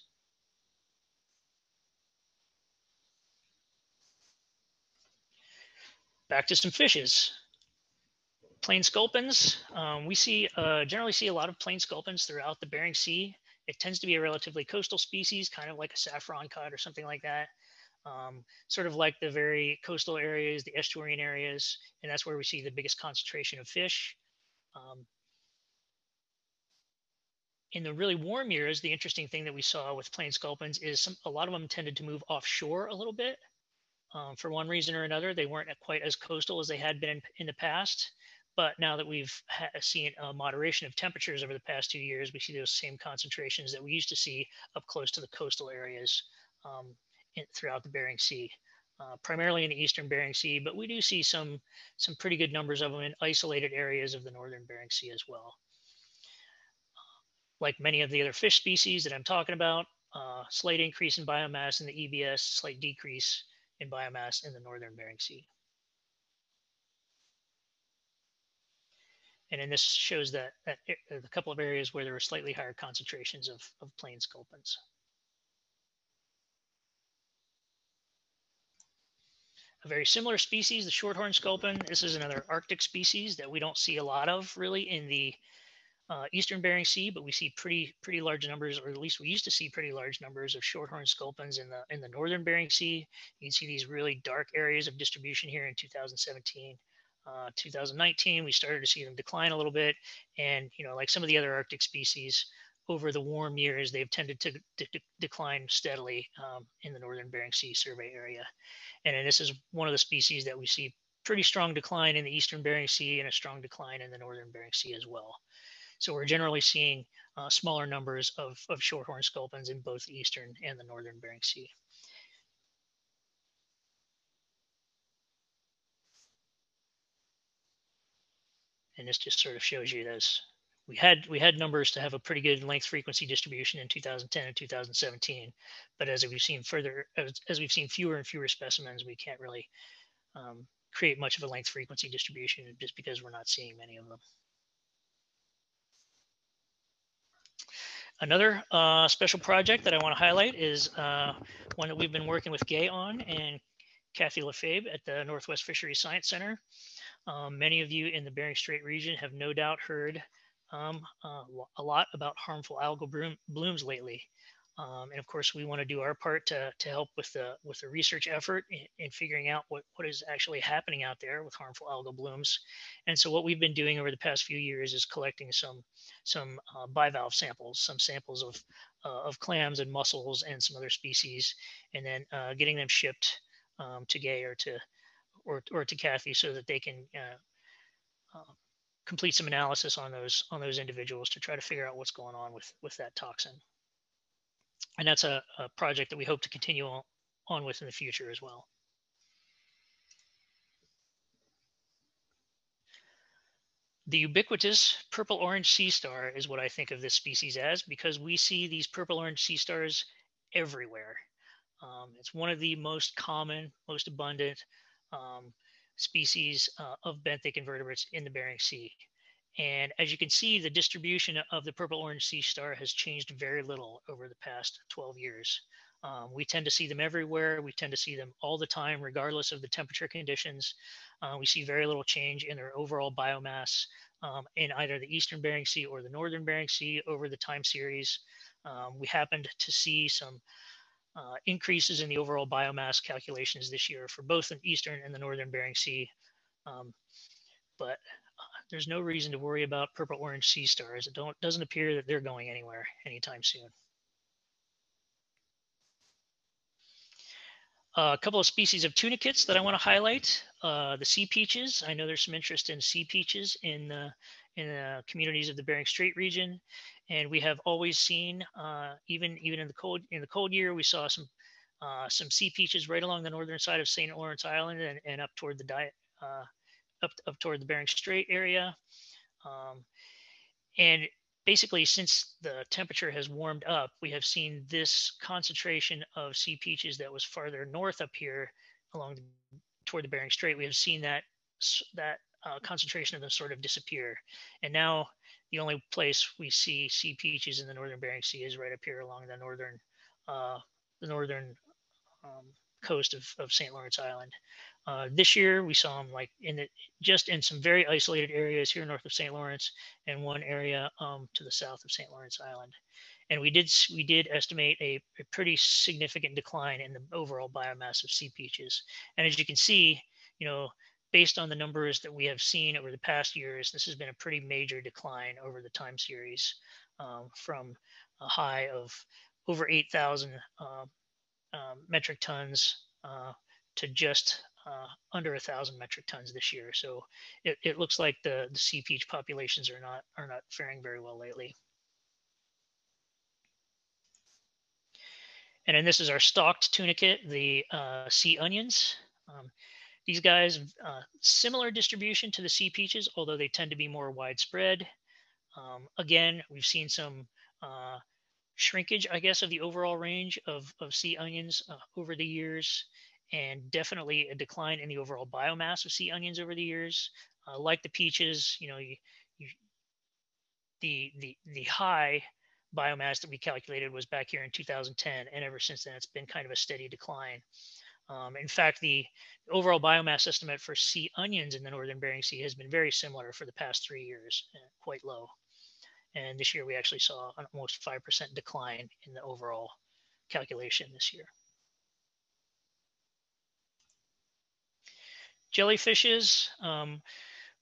Back to some fishes. Plain sculpins. Um, we see uh, generally see a lot of plain sculpins throughout the Bering Sea. It tends to be a relatively coastal species, kind of like a saffron cod or something like that um, sort of like the very coastal areas, the estuarine areas, and that's where we see the biggest concentration of fish. Um, in the really warm years, the interesting thing that we saw with plain sculpins is some, a lot of them tended to move offshore a little bit. Um, for one reason or another, they weren't quite as coastal as they had been in, in the past. But now that we've seen a moderation of temperatures over the past two years, we see those same concentrations that we used to see up close to the coastal areas um, in, throughout the Bering Sea, uh, primarily in the eastern Bering Sea, but we do see some, some pretty good numbers of them in isolated areas of the northern Bering Sea as well. Like many of the other fish species that I'm talking about, uh, slight increase in biomass in the EBS, slight decrease in biomass in the northern Bering Sea. And then this shows that, that a couple of areas where there were slightly higher concentrations of, of plain sculpins. Very similar species, the shorthorn sculpin. This is another Arctic species that we don't see a lot of really in the uh, Eastern Bering Sea, but we see pretty pretty large numbers, or at least we used to see pretty large numbers of shorthorn sculpins in the in the Northern Bering Sea. You can see these really dark areas of distribution here in 2017. Uh, 2019, we started to see them decline a little bit, and you know, like some of the other Arctic species, over the warm years, they've tended to, decline steadily um, in the Northern Bering Sea survey area. And this is one of the species that we see pretty strong decline in the Eastern Bering Sea and a strong decline in the Northern Bering Sea as well. So we're generally seeing uh, smaller numbers of, of shorthorn sculpins in both the Eastern and the Northern Bering Sea. And this just sort of shows you those we had we had numbers to have a pretty good length frequency distribution in 2010 and 2017 but as we've seen further as, as we've seen fewer and fewer specimens we can't really um, create much of a length frequency distribution just because we're not seeing many of them. Another uh, special project that i want to highlight is uh, one that we've been working with gay on and Kathi Lefebvre at the northwest fisheries science center. Um, many of you in the bering strait region have no doubt heard um, uh, a lot about harmful algal bloom, blooms lately. Um, and of course, we want to do our part to, to help with the with the research effort in, in, figuring out what, what is actually happening out there with harmful algal blooms. And so, what we've been doing over the past few years is collecting some some uh, bivalve samples, some samples of uh, of clams and mussels and some other species, and then uh, getting them shipped um, to Gay or to or or to Kathi so that they can uh, uh, complete some analysis on those on those individuals to try to figure out what's going on with with that toxin. And that's a, a project that we hope to continue on, on with in the future as well. the ubiquitous purple orange sea star is what I think of this species as because we see these purple orange sea stars everywhere. Um, it's one of the most common, most abundant um, species uh, of benthic invertebrates in the Bering Sea. And as you can see, the distribution of the purple orange sea star has changed very little over the past 12 years. Um, we tend to see them everywhere. We tend to see them all the time, regardless of the temperature conditions. Uh, we see very little change in their overall biomass um, in either the Eastern Bering Sea or the Northern Bering Sea over the time series. Um, we happened to see some uh, increases in the overall biomass calculations this year for both the Eastern and the Northern Bering Sea. Um, but uh, there's no reason to worry about purple orange sea stars. It don't, doesn't appear that they're going anywhere anytime soon. Uh, a couple of species of tunicates that I want to highlight. Uh, the sea peaches. I know there's some interest in sea peaches in the, in the communities of the Bering Strait region, and we have always seen, uh, even even in the cold in the cold year, we saw some uh, some sea peaches right along the northern side of St. Lawrence Island and, and up toward the diet uh, up up toward the Bering Strait area. Um, and basically since the temperature has warmed up, we have seen this concentration of sea peaches that was farther north up here along the, toward the Bering Strait. We have seen that that uh, concentration of them sort of disappear. And now the only place we see sea peaches in the northern Bering Sea is right up here along the northern uh, the northern um, coast of, of St. Lawrence Island. Uh, this year, we saw them like in the, just in some very isolated areas here north of St. Lawrence and one area um, to the south of St. Lawrence Island. And we did we did estimate a, a, pretty significant decline in the overall biomass of sea peaches. And as you can see, you know, based on the numbers that we have seen over the past years, this has been a pretty major decline over the time series um, from a high of over 8,000 uh, um, metric tons uh, to just uh, under thousand metric tons this year. So it, it looks like the, the sea peach populations are not are not faring very well lately. And then this is our stalked tunicate, the uh, sea onions. Um, these guys, uh, similar distribution to the sea peaches, although they tend to be more widespread. Um, again, we've seen some uh, shrinkage, I guess, of the overall range of, of sea onions uh, over the years and definitely a decline in the overall biomass of sea onions over the years. Uh, like the peaches, you know, you, you, the the the high biomass that we calculated was back here in 2010, and ever since then it's been kind of a steady decline. Um, in fact, the overall biomass estimate for sea onions in the northern Bering Sea has been very similar for the past three years, uh, quite low. And this year we actually saw an almost 5% decline in the overall calculation this year. jellyfishes, um,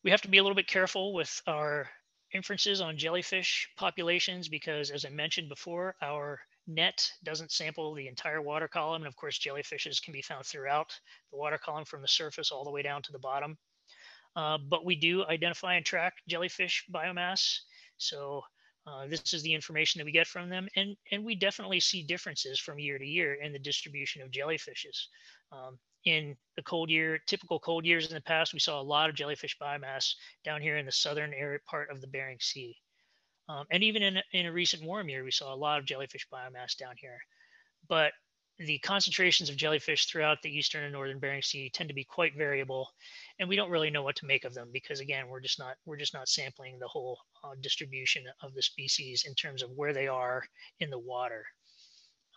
we have to be a little bit careful with our inferences on jellyfish populations because, as I mentioned before, our net doesn't sample the entire water column. And of course, jellyfishes can be found throughout the water column from the surface all the way down to the bottom. Uh, but we do identify and track jellyfish biomass. So uh, this is the information that we get from them. And, and we definitely see differences from year to year in the distribution of jellyfishes. Um, in the cold year, typical cold years in the past, we saw a lot of jellyfish biomass down here in the southern area part of the Bering Sea. Um, and even in, in a recent warm year, we saw a lot of jellyfish biomass down here. But the concentrations of jellyfish throughout the eastern and northern Bering Sea tend to be quite variable, and we don't really know what to make of them because again, we're just not we're just not sampling the whole uh, distribution of the species in terms of where they are in the water.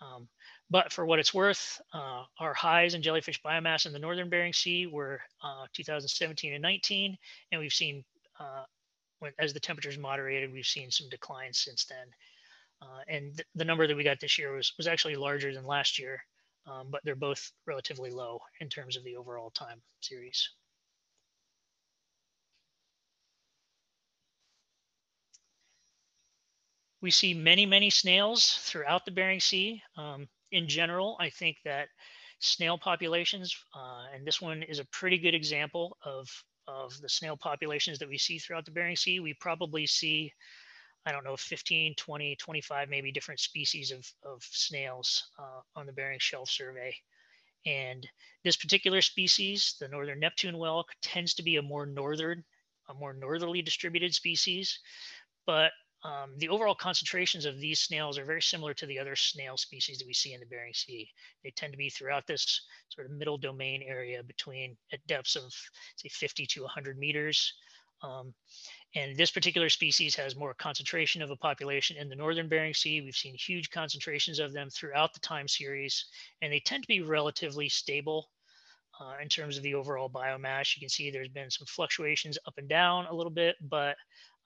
Um, but for what it's worth, uh, our highs in jellyfish biomass in the northern Bering Sea were uh, 2017 and 19, and we've seen, uh, when, as the temperatures moderated, we've seen some declines since then. Uh, and th the number that we got this year was, was actually larger than last year, um, but they're both relatively low in terms of the overall time series. We see many, many snails throughout the Bering Sea. Um, in general, I think that snail populations, uh, and this one is a pretty good example of, of the snail populations that we see throughout the Bering Sea. We probably see, I don't know, 15, 20, 25, maybe different species of, of snails uh, on the Bering Shelf Survey. And this particular species, the northern Neptune whelk, tends to be a more northern a more northerly distributed species, but um, the overall concentrations of these snails are very similar to the other snail species that we see in the Bering Sea. They tend to be throughout this sort of middle domain area between at depths of say 50 to 100 meters. Um, and this particular species has more concentration of a population in the northern Bering Sea. We've seen huge concentrations of them throughout the time series, and they tend to be relatively stable uh, in terms of the overall biomass. You can see there's been some fluctuations up and down a little bit, but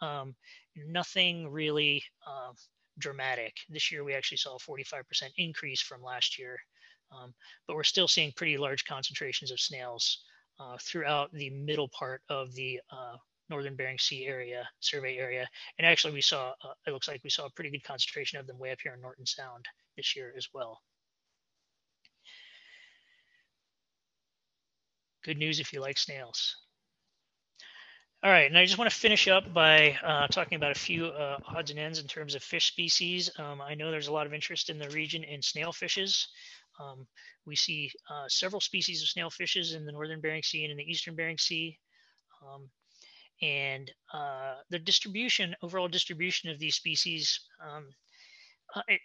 um, nothing really uh, dramatic. This year, we actually saw a 45% increase from last year, um, but we're still seeing pretty large concentrations of snails uh, throughout the middle part of the uh, northern Bering Sea area, survey area. And actually, we saw, uh, it looks like we saw a pretty good concentration of them way up here in Norton Sound this year as well. Good news if you like snails. All right, and I just want to finish up by uh, talking about a few uh, odds and ends in terms of fish species. Um, I know there's a lot of interest in the region in snail fishes. Um, we see uh, several species of snail fishes in the northern Bering Sea and in the eastern Bering Sea. Um, and uh, the distribution, overall distribution of these species, um, uh, it,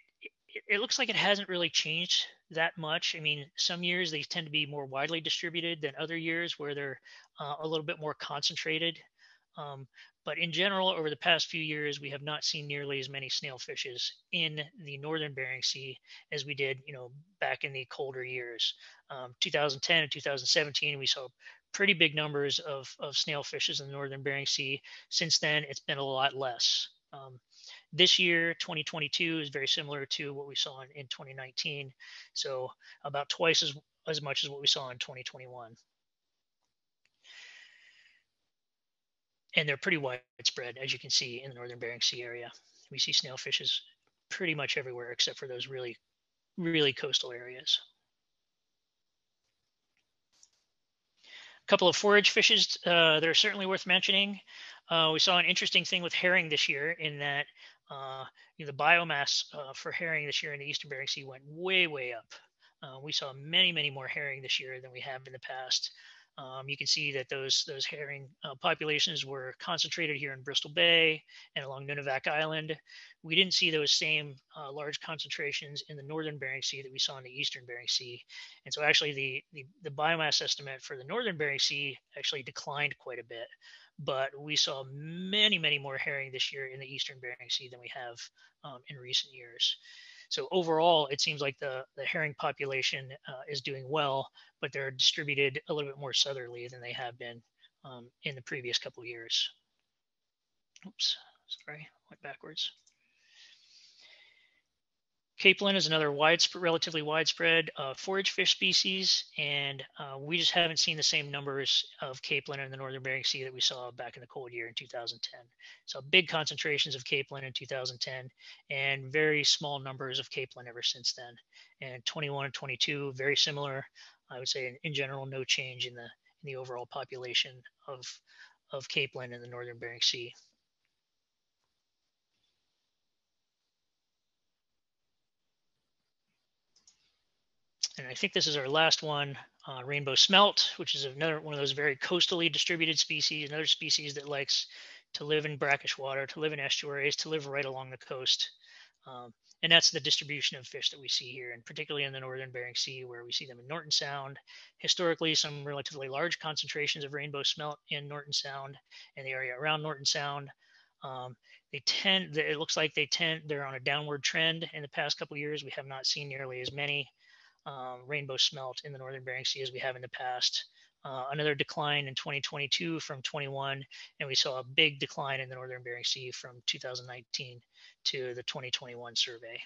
it, looks like it hasn't really changed that much. I mean, some years they tend to be more widely distributed than other years where they're uh, a little bit more concentrated. Um, but in general, over the past few years, we have not seen nearly as many snail fishes in the northern Bering Sea as we did, you know, back in the colder years. Um, 2010 and 2017, we saw pretty big numbers of, of snail fishes in the northern Bering Sea. Since then, it's been a lot less. Um, this year, 2022, is very similar to what we saw in, in 2019. So about twice as, as much as what we saw in 2021. And they're pretty widespread, as you can see in the northern Bering Sea area. We see snailfishes pretty much everywhere except for those really, really coastal areas. A couple of forage fishes uh, that are certainly worth mentioning. Uh, we saw an interesting thing with herring this year in that uh, you know, the biomass uh, for herring this year in the Eastern Bering Sea went way, way up. Uh, we saw many, many more herring this year than we have in the past. Um, you can see that those those herring uh, populations were concentrated here in Bristol Bay and along Nunivak Island. We didn't see those same uh, large concentrations in the northern Bering Sea that we saw in the eastern Bering Sea. And so actually the, the, the biomass estimate for the northern Bering Sea actually declined quite a bit but we saw many, many more herring this year in the eastern Bering Sea than we have um, in recent years. So overall, it seems like the, the herring population uh, is doing well, but they're distributed a little bit more southerly than they have been um, in the previous couple years. Oops, sorry, went backwards. Capelin is another widespread, relatively widespread uh, forage fish species, and uh, we just haven't seen the same numbers of capelin in the northern Bering Sea that we saw back in the cold year in 2010. So big concentrations of capelin in 2010, and very small numbers of capelin ever since then. And 21 and 22, very similar. I would say in, in general, no change in the in the overall population of of capelin in the northern Bering Sea. And I think this is our last one, uh, rainbow smelt, which is another one of those very coastally distributed species, another species that likes to live in brackish water, to live in estuaries, to live right along the coast. Um, and that's the distribution of fish that we see here, and particularly in the northern Bering Sea, where we see them in Norton Sound. Historically, some relatively large concentrations of rainbow smelt in Norton Sound and the area around Norton Sound. Um, they tend, it looks like they tend, they're on a downward trend in the past couple years. We have not seen nearly as many um, rainbow smelt in the northern Bering Sea as we have in the past. Uh, another decline in 2022 from 21, and we saw a big decline in the northern Bering Sea from 2019 to the 2021 survey.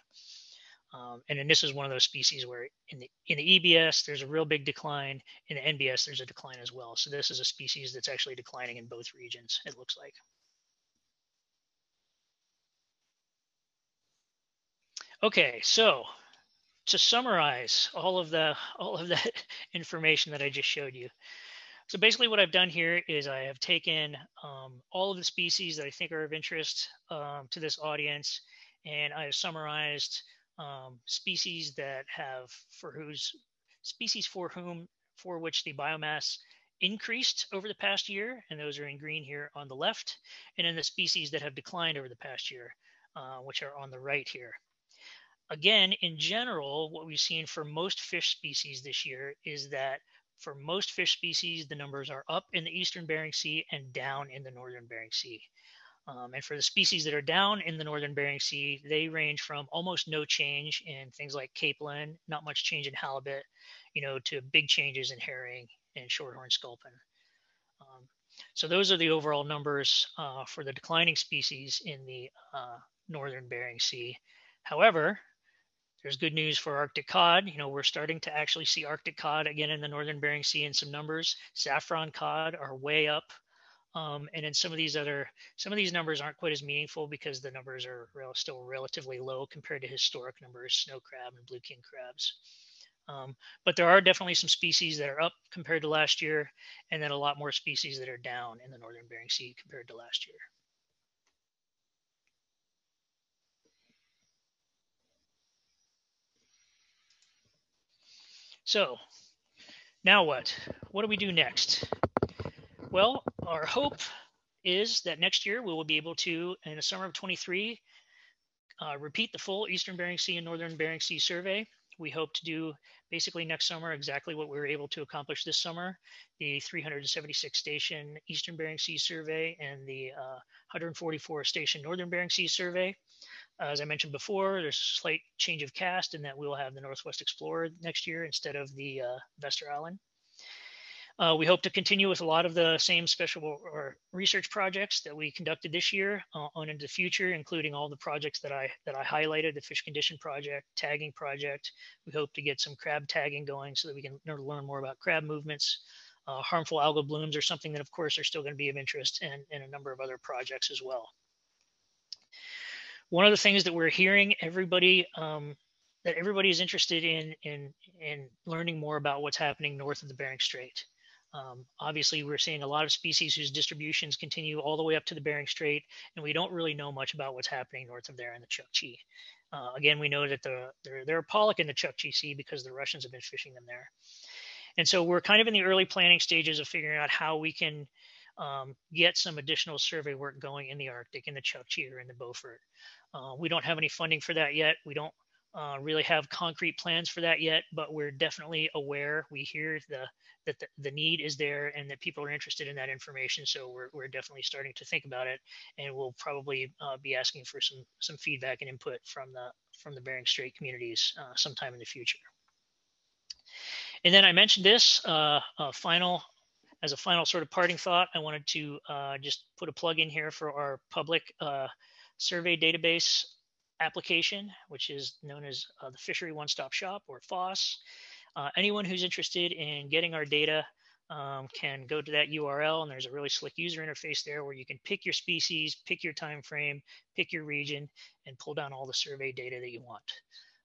Um, and then this is one of those species where in the in the EBS there's a real big decline, in the NBS there's a decline as well. So this is a species that's actually declining in both regions. It looks like. Okay, so to summarize all of the all of that information that I just showed you. So basically what I've done here is I have taken um, all of the species that I think are of interest um, to this audience, and I have summarized um, species that have for whose species for whom for which the biomass increased over the past year, and those are in green here on the left, and then the species that have declined over the past year, uh, which are on the right here. Again, in general, what we've seen for most fish species this year is that for most fish species, the numbers are up in the eastern Bering Sea and down in the northern Bering Sea. Um, and for the species that are down in the northern Bering Sea, they range from almost no change in things like capelin, not much change in halibut, you know, to big changes in herring and shorthorn sculpin. Um, so those are the overall numbers uh, for the declining species in the uh, northern Bering Sea. However, there's good news for Arctic cod. You know, we're starting to actually see Arctic cod again in the northern Bering Sea in some numbers. Saffron cod are way up. Um, and then some of these other, some of these numbers aren't quite as meaningful because the numbers are still relatively low compared to historic numbers, snow crab and blue king crabs. Um, but there are definitely some species that are up compared to last year, and then a lot more species that are down in the northern Bering Sea compared to last year. So now what? What do we do next? Well, our hope is that next year we will be able to, in the summer of 23, uh, repeat the full Eastern Bering Sea and Northern Bering Sea survey. We hope to do basically next summer exactly what we were able to accomplish this summer, the 376 station Eastern Bering Sea survey and the uh, 144 station Northern Bering Sea survey. Uh, as I mentioned before, there's a slight change of cast in that we will have the Northwest Explorer next year instead of the uh, Island. Uh, we hope to continue with a lot of the same special research projects that we conducted this year uh, on into the future, including all the projects that I that I highlighted, the fish condition project, tagging project. We hope to get some crab tagging going so that we can learn more about crab movements. Uh, harmful algal blooms are something that, of course, are still going to be of interest and, and a number of other projects as well one of the things that we're hearing everybody um, that everybody is interested in in in learning more about what's happening north of the Bering Strait. Um, obviously, we're seeing a lot of species whose distributions continue all the way up to the Bering Strait, and we don't really know much about what's happening north of there in the Chukchi. Uh, again, we know that the, there, there are pollock in the Chukchi Sea because the Russians have been fishing them there. And so we're kind of in the early planning stages of figuring out how we can um, get some additional survey work going in the Arctic, in the Chukchi or in the Beaufort. Uh, we don't have any funding for that yet. We don't uh, really have concrete plans for that yet, but we're definitely aware. We hear the that the, the need is there and that people are interested in that information. So we're, we're definitely starting to think about it, and we'll probably uh, be asking for some some feedback and input from the from the Bering Strait communities uh, sometime in the future. And then I mentioned this uh, final as a final sort of parting thought. I wanted to uh, just put a plug in here for our public uh, survey database application, which is known as uh, the Fishery One Stop Shop or FOSS. Uh, anyone who's interested in getting our data um, can go to that URL, and there's a really slick user interface there where you can pick your species, pick your time frame, pick your region, and pull down all the survey data that you want.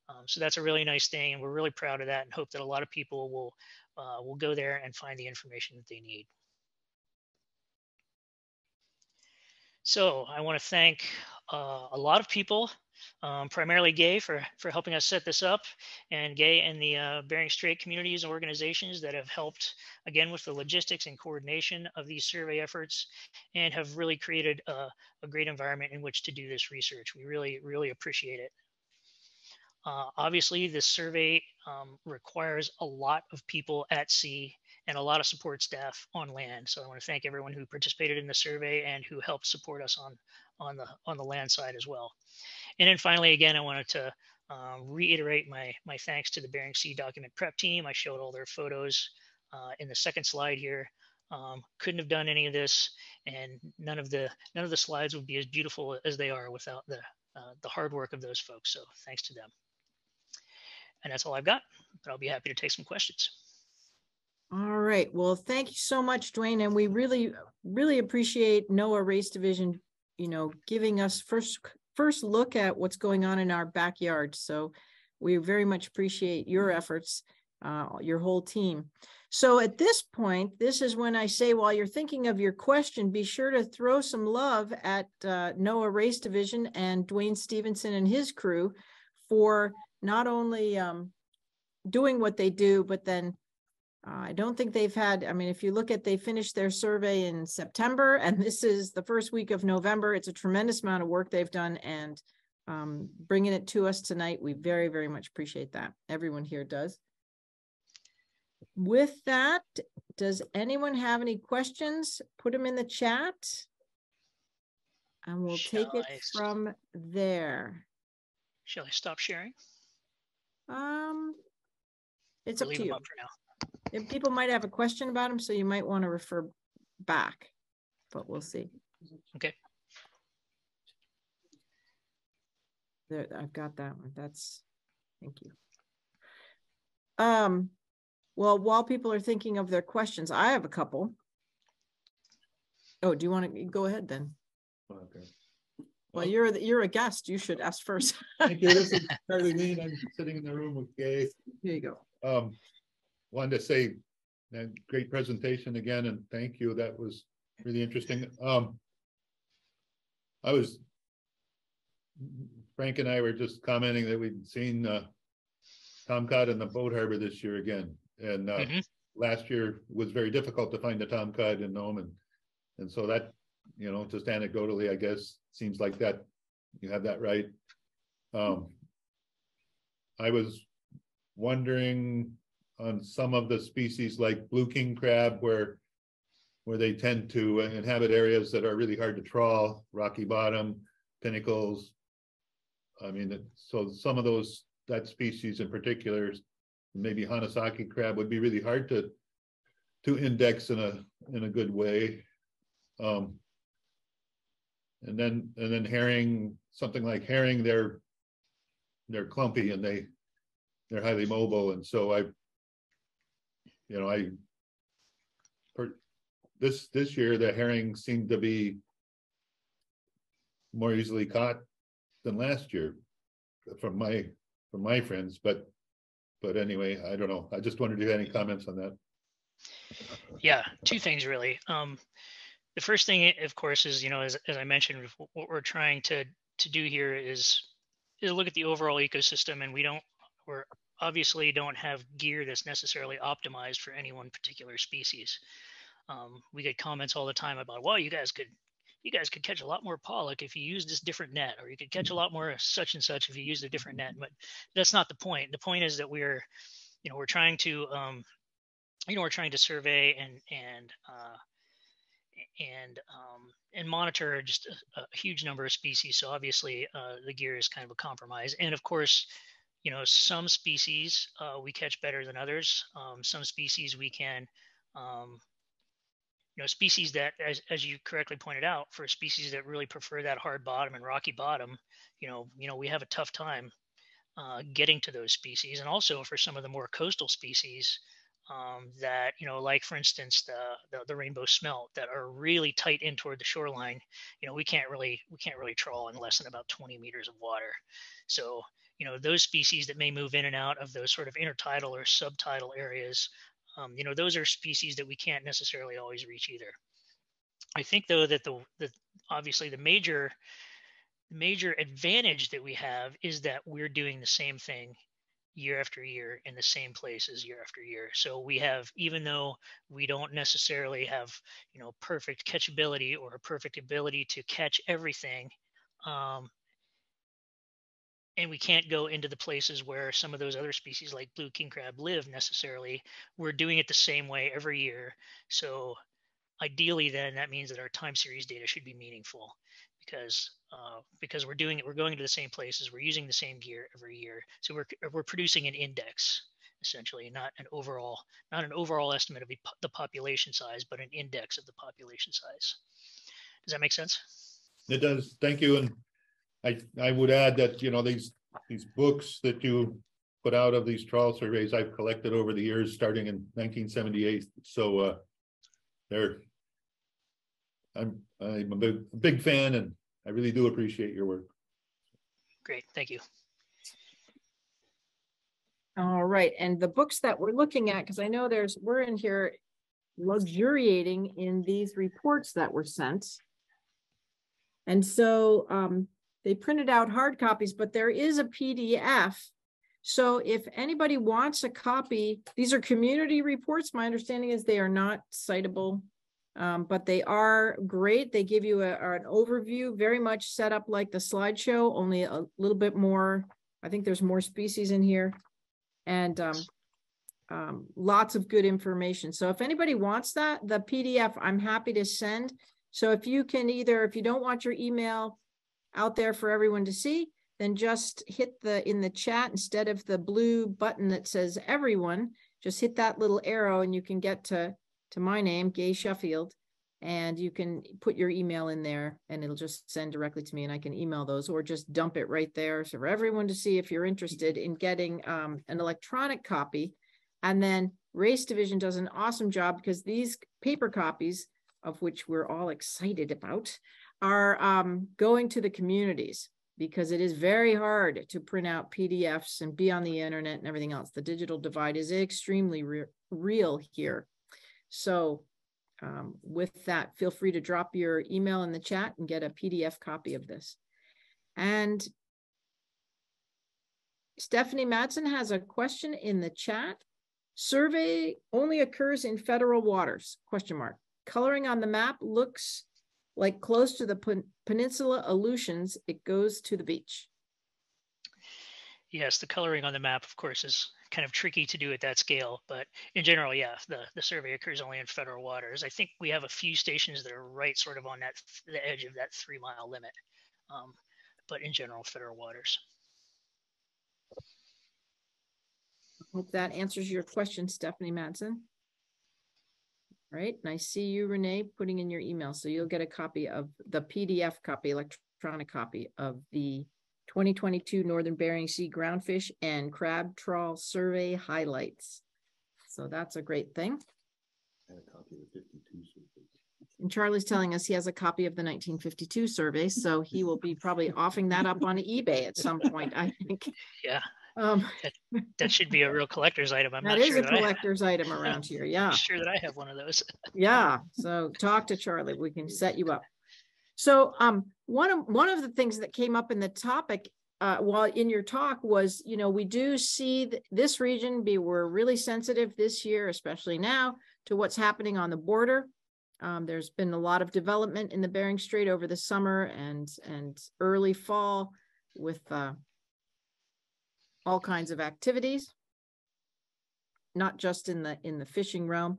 Um, so that's a really nice thing, and we're really proud of that, and hope that a lot of people will uh, will go there and find the information that they need. So I want to thank uh, a lot of people, um, primarily Gay for, for helping us set this up, and Gay and the uh, Bering Strait communities and organizations that have helped, again, with the logistics and coordination of these survey efforts, and have really created a, a great environment in which to do this research. We really, really appreciate it. Uh, obviously, this survey um, requires a lot of people at sea and a lot of support staff on land. So I want to thank everyone who participated in the survey and who helped support us on on the on the land side as well. And then finally, again, I wanted to um, reiterate my my thanks to the Bering Sea document prep team. I showed all their photos uh, in the second slide here. Um, couldn't have done any of this, and none of the none of the slides would be as beautiful as they are without the uh, the hard work of those folks. So thanks to them. And that's all I've got, but I'll be happy to take some questions. All right. Well, thank you so much, Duane. And we really, really appreciate NOAA Race Division, you know, giving us first first look at what's going on in our backyard. So we very much appreciate your efforts, uh, your whole team. So at this point, this is when I say, while you're thinking of your question, be sure to throw some love at uh, NOAA Race Division and Duane Stevenson and his crew for not only um, doing what they do, but then I don't think they've had, I mean, if you look at, they finished their survey in September and this is the first week of November. It's a tremendous amount of work they've done and um, bringing it to us tonight. We very, very much appreciate that. Everyone here does. With that, does anyone have any questions? Put them in the chat. And we'll take Shall it I- from there. Shall I stop sharing? Um, it's Or up to you. up for now? If people might have a question about them, so you might want to refer back, but we'll see. Okay. There, I've got that one. That's, thank you. Um, well, while people are thinking of their questions, I have a couple. Oh, do you want to go ahead then? Okay. Well, you're, the- you're a guest. You should ask first. Thank you. This is Charlie Lean. I'm sitting in the room with Gay. Here you go. Um, wanted to say, uh, great presentation again, and thank you. That was really interesting. Um, I was, Frank and I were just commenting that we'd seen, uh, Tomcod in the boat harbor this year again, and, uh, Mhm. last year was very difficult to find a Tomcod in Nome, and, and so that, you know, just anecdotally, I guess, seems like that, you have that right. Um, I was wondering on some of the species like blue king crab where where they tend to inhabit areas that are really hard to trawl, rocky bottom, pinnacles. I mean, so some of those, that species in particular, maybe Hanasaki crab would be really hard to to index in a, in a good way. Um, and then, and then herring, something like herring, they're they're clumpy and they they're highly mobile, and so I, you know, I per, this, this year, the herring seemed to be more easily caught than last year from my, from my friends, but, but anyway, I don't know. I just wondered if you had any comments on that. Yeah, two things really. Um, the first thing, of course, is you know, as as I mentioned, what we're trying to to do here is is look at the overall ecosystem, and we don't we're obviously don't have gear that's necessarily optimized for any one particular species. Um, we get comments all the time about, well, you guys could you guys could catch a lot more pollock if you use this different net, or you could catch a lot more such and such if you use a different net. But that's not the point. The point is that we're, you know, we're trying to um, you know we're trying to survey and and uh, and um, and monitor just a, a huge number of species. So obviously uh, the gear is kind of a compromise. And of course, you know some species uh, we catch better than others. Um, some species we can. Um, you know, species that, as, as you correctly pointed out, for species that really prefer that hard bottom and rocky bottom, you know, you know, we have a tough time uh, getting to those species, and also for some of the more coastal species, um, that you know like for instance the, the the rainbow smelt that are really tight in toward the shoreline you know we can't really we can't really trawl in less than about 20 meters of water. So you know those species that may move in and out of those sort of intertidal or subtidal areas um, you know those are species that we can't necessarily always reach either. I think though that the the obviously the major major advantage that we have is that we're doing the same thing year after year in the same places year after year. So we have, even though we don't necessarily have, you know, perfect catchability or a perfect ability to catch everything, um, and we can't go into the places where some of those other species like blue king crab live necessarily. We're doing it the same way every year. So ideally, then that means that our time series data should be meaningful because uh, because we're doing it, we're going to the same places, we're using the same gear every year, so we're we're producing an index essentially, not an overall not an overall estimate of the population size, but an index of the population size. Does that make sense? It does, thank you, and I, I would add that, you know, these, these books that you put out of these trawl surveys, I've collected over the years, starting in nineteen seventy-eight, so, uh, they're, I'm, I'm a big, a big fan, and I really do appreciate your work. Great, thank you. All right, and the books that we're looking at, because I know there's, we're in here luxuriating in these reports that were sent. And so um, they printed out hard copies, but there is a PDF. So if anybody wants a copy, these are community reports. My understanding is they are not citable, um, but they are great. They give you a, an overview, very much set up like the slideshow, only a little bit more. I think there's more species in here and um, um, lots of good information. So if anybody wants that, the PDF, I'm happy to send. So if you can either, if you don't want your email out there for everyone to see, then just hit the in the chat instead of the blue button that says everyone, just hit that little arrow and you can get to to my name, Gay Sheffield, and you can put your email in there and it'll just send directly to me and I can email those or just dump it right there. So for everyone to see if you're interested in getting um, an electronic copy. And then Race Division does an awesome job because these paper copies, of which we're all excited about, are um, going to the communities because it is very hard to print out PDFs and be on the internet and everything else. The digital divide is extremely re real here. So um, with that, feel free to drop your email in the chat and get a PDF copy of this. And Stephanie Madsen has a question in the chat. Survey only occurs in federal waters, question mark. Coloring on the map looks like close to the pen peninsula Aleutians, it goes to the beach. Yes, the coloring on the map, of course, is kind of tricky to do at that scale. But in general, yeah, the, the survey occurs only in federal waters. I think we have a few stations that are right sort of on that the edge of that three mile limit. Um, but in general, federal waters. I hope that answers your question, Stephanie Madsen. Right, and I see you, Renee, putting in your email. So you'll get a copy of the PDF copy, electronic copy of the 2022 Northern Bering Sea Groundfish and Crab Trawl Survey Highlights. So that's a great thing. And Charlie's telling us he has a copy of the 1952 survey, so he will be probably offering that up on eBay at some point, I think. Yeah, um, that, that, should be a real collector's item. I'm that not is sure a collector's I, item around here. Yeah. I'm sure that I have one of those. yeah. So talk to Charlie. We can set you up. So um, one of one of the things that came up in the topic uh, while in your talk was, you know, we do see this region be we're really sensitive this year, especially now, to what's happening on the border. Um, there's been a lot of development in the Bering Strait over the summer and and early fall with uh, all kinds of activities, not just in the in the fishing realm.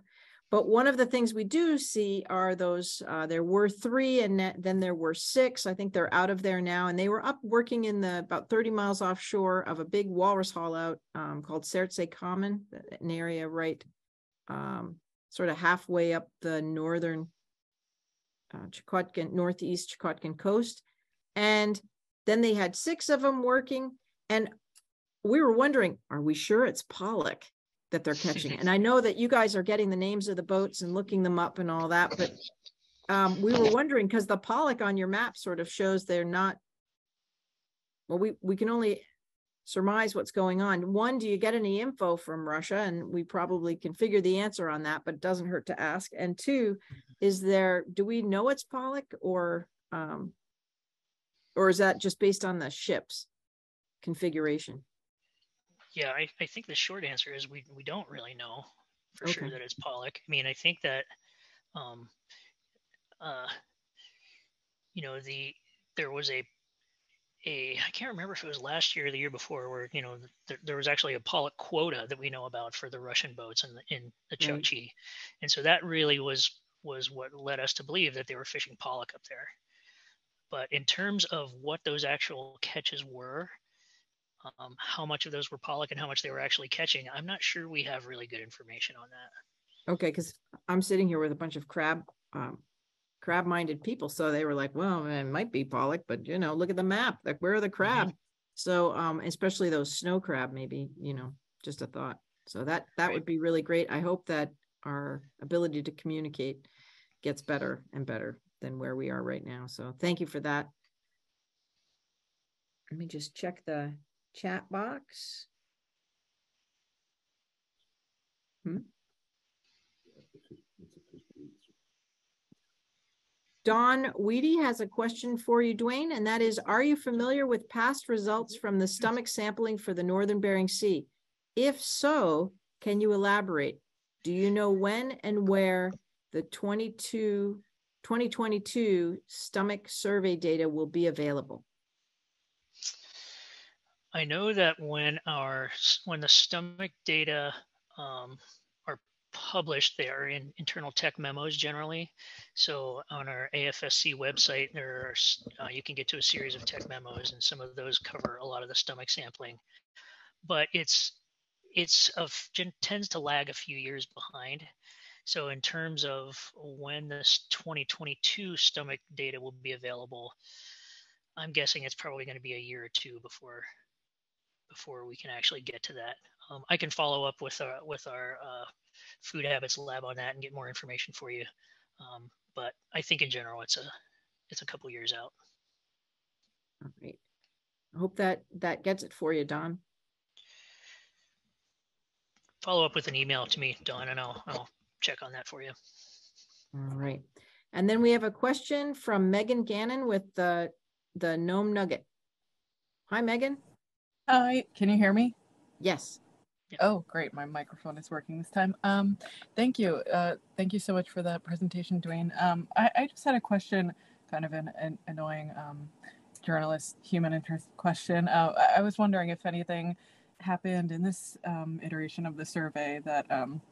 But one of the things we do see are those, uh, there were three and then there were six. I think they're out of there now. And they were up working in the about 30 miles offshore of a big walrus haulout um, called Serdtse-Kamen, an area right um, sort of halfway up the northern uh, Chukotkin, northeast Chukotkin coast. And then they had six of them working. And we were wondering, are we sure it's pollock that they're catching? and I know that you guys are getting the names of the boats and looking them up and all that, but um, we were wondering because the pollock on your map sort of shows they're not. Well, we we can only surmise what's going on. One, do you get any info from Russia? And we probably can figure the answer on that, but it doesn't hurt to ask. And two, is there do we know it's pollock or um, or is that just based on the ship's configuration? Yeah, I, I think the short answer is we, we don't really know for Okay. sure that it's pollock. I mean, I think that, um, uh, you know, the there was a a I can't remember if it was last year or the year before where you know there, there was actually a pollock quota that we know about for the Russian boats in the, in the Right. Chukchi, and so that really was was what led us to believe that they were fishing pollock up there. But in terms of what those actual catches were, um, how much of those were pollock and how much they were actually catching, I'm not sure we have really good information on that. Okay, because I'm sitting here with a bunch of crab, um, crab-minded people, so they were like, "Well, it might be pollock, but you know, look at the map. Like, where are the crab?" So, um, especially those snow crab, maybe you know, just a thought. So that that Right. would be really great. I hope that our ability to communicate gets better and better than where we are right now. So, thank you for that. Let me just check the chat box. Hmm? Don Weedy has a question for you, Duane, and that is, are you familiar with past results from the stomach sampling for the Northern Bering Sea? If so, can you elaborate? Do you know when and where the 22, 2022 stomach survey data will be available? I know that when our when the stomach data um, are published, they are in internal tech memos generally. So on our AFSC website, there are uh, you can get to a series of tech memos, and some of those cover a lot of the stomach sampling. But it's it's of tends to lag a few years behind. So in terms of when this 2022 stomach data will be available, I'm guessing it's probably going to be a year or two before before we can actually get to that. Um, I can follow up with our with our uh, food habits lab on that and get more information for you. Um, but I think in general, it's a it's a couple years out. All right. I hope that that gets it for you, Don. Follow up with an email to me, Don, and I'll I'll check on that for you. All right. And then we have a question from Megan Gannon with the the Nome Nugget. Hi, Megan. Hi, can you hear me? Yes. Oh, great. My microphone is working this time. Um, thank you. Uh, thank you so much for that presentation, Duane. Um, I, I just had a question, kind of an, an annoying um, journalist human interest question. Uh, I was wondering if anything happened in this um, iteration of the survey that, um,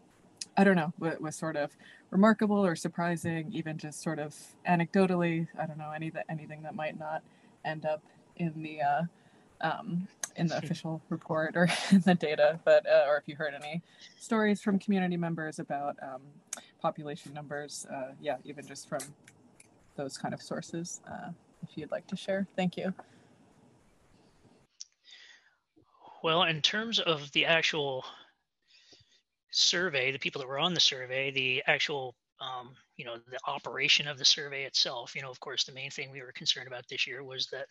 I don't know, was, was sort of remarkable or surprising, even just sort of anecdotally, I don't know, any that, anything that might not end up in the uh, um, in the official report or in the data, but uh, or if you heard any stories from community members about um, population numbers, uh, yeah, even just from those kind of sources, uh, if you'd like to share. Thank you. Well, in terms of the actual survey, the people that were on the survey, the actual um, you know the operation of the survey itself you know of course the main thing we were concerned about this year was that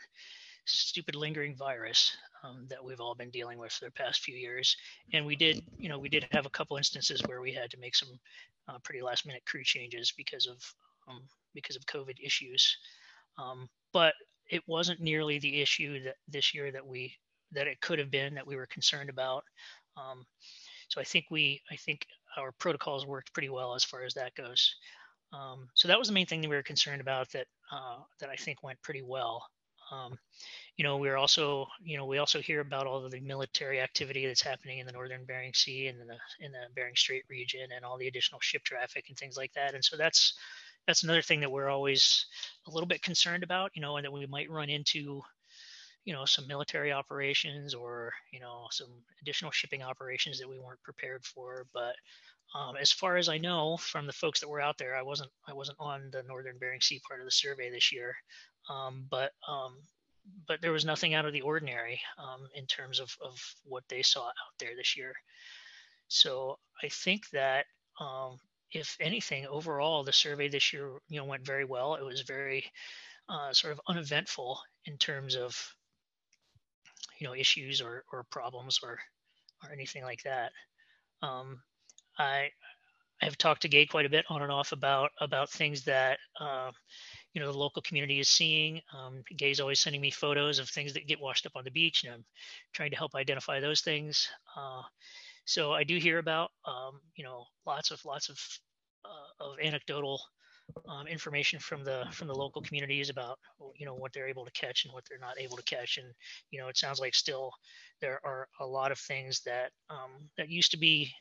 stupid lingering virus um, that we've all been dealing with for the past few years. And we did, you know, we did have a couple instances where we had to make some uh, pretty last minute crew changes because of um, because of COVID issues. Um, but it wasn't nearly the issue that this year that we that it could have been that we were concerned about. Um, so I think we I think our protocols worked pretty well as far as that goes. Um, so that was the main thing that we were concerned about that uh, that I think went pretty well. Um, you know, we're also, you know, we also hear about all of the military activity that's happening in the northern Bering Sea and in the in the Bering Strait region, and all the additional ship traffic and things like that. And so that's that's another thing that we're always a little bit concerned about, you know, and that we might run into, you know, some military operations or you know some additional shipping operations that we weren't prepared for. But um, as far as I know from the folks that were out there, I wasn't I wasn't on the northern Bering Sea part of the survey this year, um, but um, but there was nothing out of the ordinary um, in terms of, of what they saw out there this year. So I think that um, if anything, overall, the survey this year, you know, went very well. It was very uh, sort of uneventful in terms of, you know, issues or, or problems or, or anything like that. Um, I, I've talked to Gay quite a bit on and off about about things that uh, you know the local community is seeing. Um, Gay's always sending me photos of things that get washed up on the beach, and I'm trying to help identify those things. Uh, so I do hear about um, you know lots of lots of uh, of anecdotal um, information from the from the local communities about you know what they're able to catch and what they're not able to catch, and you know it sounds like still there are a lot of things that um, that used to be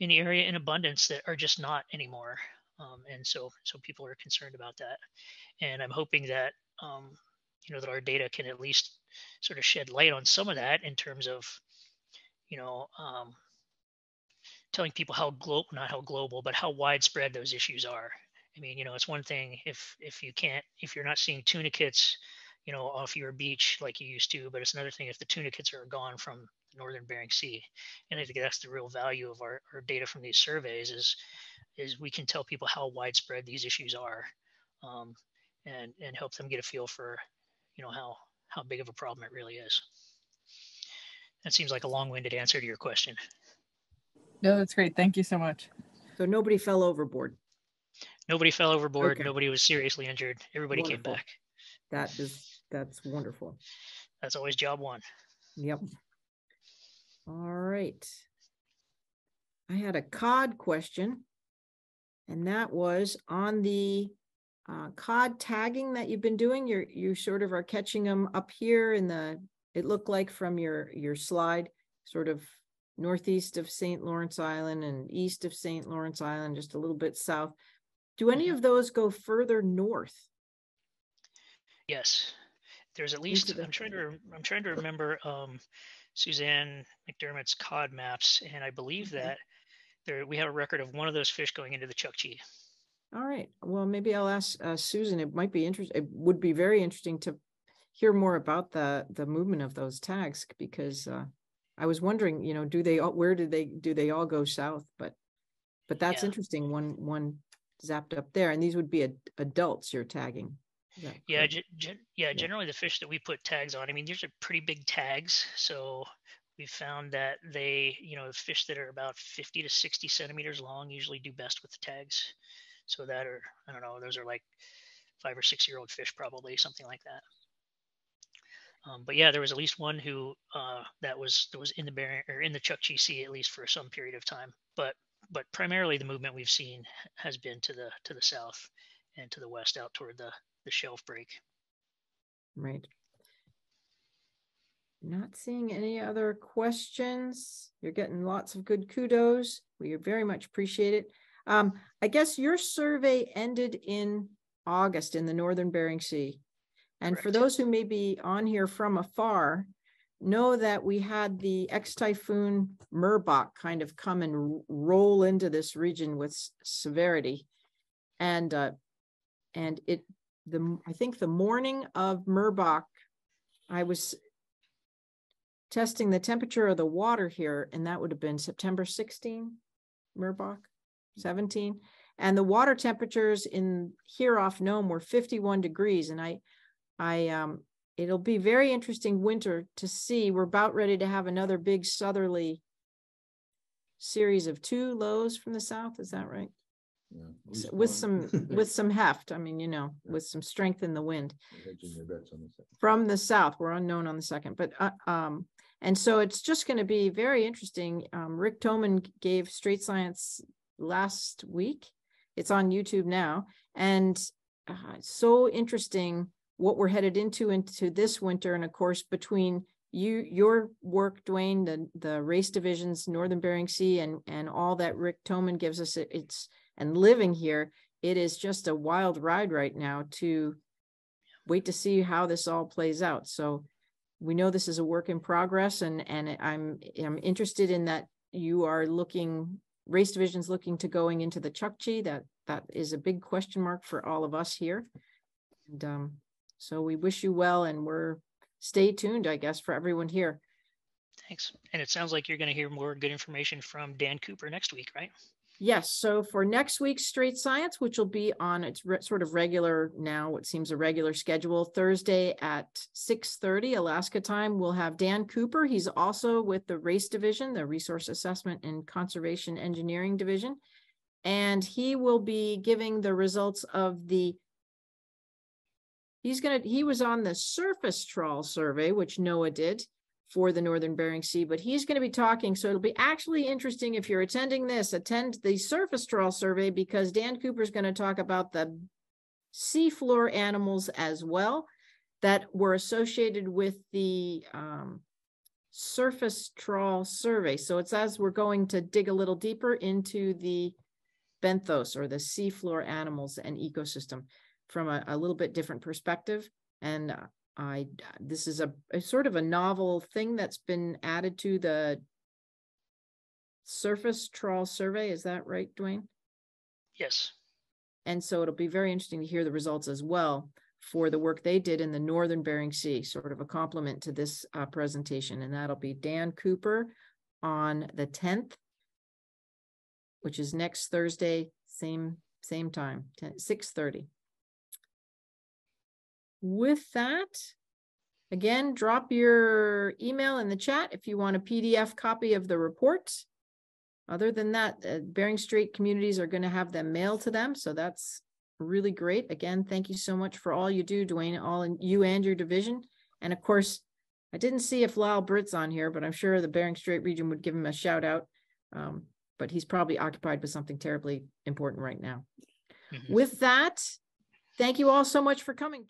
in the area in abundance that are just not anymore. Um, and so so people are concerned about that. And i'm hoping that um, you know that our data can at least sort of shed light on some of that in terms of you know um, telling people how global not how global but how widespread those issues are. I mean you know it's one thing if if you can't if you're not seeing tunicates you know off your beach like you used to but it's another thing if the tunicates are gone from the northern bering sea. And i think that's the real value of our, our data from these surveys is is we can tell people how widespread these issues are um, and and help them get a feel for you know how how big of a problem it really is that seems like a long-winded answer to your question no that's great thank you so much So nobody fell overboard. Nobody fell overboard. Okay. Nobody was seriously injured. Everybody came back. That is, that's wonderful. That's always job one. Yep. All right. I had a cod question. And that was on the uh, cod tagging that you've been doing. You're, you sort of are catching them up here in the, it looked like from your, your slide, sort of northeast of St. Lawrence Island and east of St. Lawrence Island, just a little bit south. Do any Mhm. of those go further north? Yes. There's at least, I'm trying to, I'm trying to remember um, Suzanne McDermott's cod maps. And I believe Okay. that there, we have a record of one of those fish going into the Chukchi. All right, well, maybe I'll ask uh, Susan, it might be interesting, it would be very interesting to hear more about the, the movement of those tags, because uh, I was wondering, you know, do they, all where did they, do they all go south? But, but that's Yeah. interesting, one, one zapped up there, and these would be ad- adults you're tagging. Yeah, gen- gen- yeah, generally the fish that we put tags on, I mean, these are pretty big tags. So we found that they, you know, fish that are about 50 to 60 centimeters long usually do best with the tags. So that are, I don't know, those are like five or six year old fish, probably something like that. Um, but yeah, there was at least one who uh, that was that was in the Bering or in the Chukchi Sea at least for some period of time. But but primarily the movement we've seen has been to the to the south and to the west out toward the the shelf break. Right. Not seeing any other questions. You're getting lots of good kudos. We very much appreciate it. Um, I guess your survey ended in August in the Northern Bering Sea. And for those who may be on here from afar, know that we had the ex-typhoon Merbok kind of come and roll into this region with severity. And, uh, and it, the, I think the morning of Merbok, I was testing the temperature of the water here, and that would have been September 16, Merbok, 17. And the water temperatures in here off Nome were 51 degrees. And I, I, um, it'll be very interesting winter to see. We're about ready to have another big southerly series of two lows from the south. Is that right? Yeah, at S- least With some, with some heft. I mean, you know, Yeah. with some strength in the wind Hedging your bets on the from the south. We're unknown on the second, but uh, um, and so it's just going to be very interesting. Um, Rick Thoman gave Strait Science last week. It's on YouTube now, and uh, so interesting what we're headed into into this winter, and of course between you your work, Duane, the the race divisions, Northern Bering Sea, and and all that Rick Thoman gives us. It, it's and living here, it is just a wild ride right now to wait to see how this all plays out. So we know this is a work in progress and, and I'm, I'm interested in that you are looking, race divisions looking to going into the Chukchi. That, that is a big question mark for all of us here. And um, so we wish you well and we're, stay tuned, I guess, for everyone here. Thanks. And it sounds like you're going to hear more good information from Dan Cooper next week, right? Yes, so for next week's Strait Science, which will be on its re- sort of regular now, what seems a regular schedule, Thursday at six thirty Alaska time, we'll have Dan Cooper. He's also with the Race Division, the Resource Assessment and Conservation Engineering Division. And he will be giving the results of the He's gonna, he was on the surface trawl survey, which NOAA did for the Northern Bering Sea, but he's going to be talking. So it'll be actually interesting if you're attending this, attend the surface trawl survey because Dan Cooper's going to talk about the seafloor animals as well that were associated with the um, surface trawl survey. So it's as we're going to dig a little deeper into the benthos or the seafloor animals and ecosystem from a, a little bit different perspective. And uh, I, this is a, a sort of a novel thing that's been added to the surface trawl survey. Is that right, Duane? Yes. And so it'll be very interesting to hear the results as well for the work they did in the Northern Bering Sea, sort of a complement to this uh, presentation. And that'll be Dan Cooper on the 10th, which is next Thursday, same, same time, 10, 6.30. With that, again, drop your email in the chat if you want a PDF copy of the report. other than that, uh, Bering Strait communities are going to have them mailed to them. So that's really great. Again, thank you so much for all you do, Duane, all in you and your division. And of course, I didn't see if Lyle Britt's on here, but I'm sure the Bering Strait region would give him a shout out. Um, but he's probably occupied with something terribly important right now. Mhm. With that, thank you all so much for coming.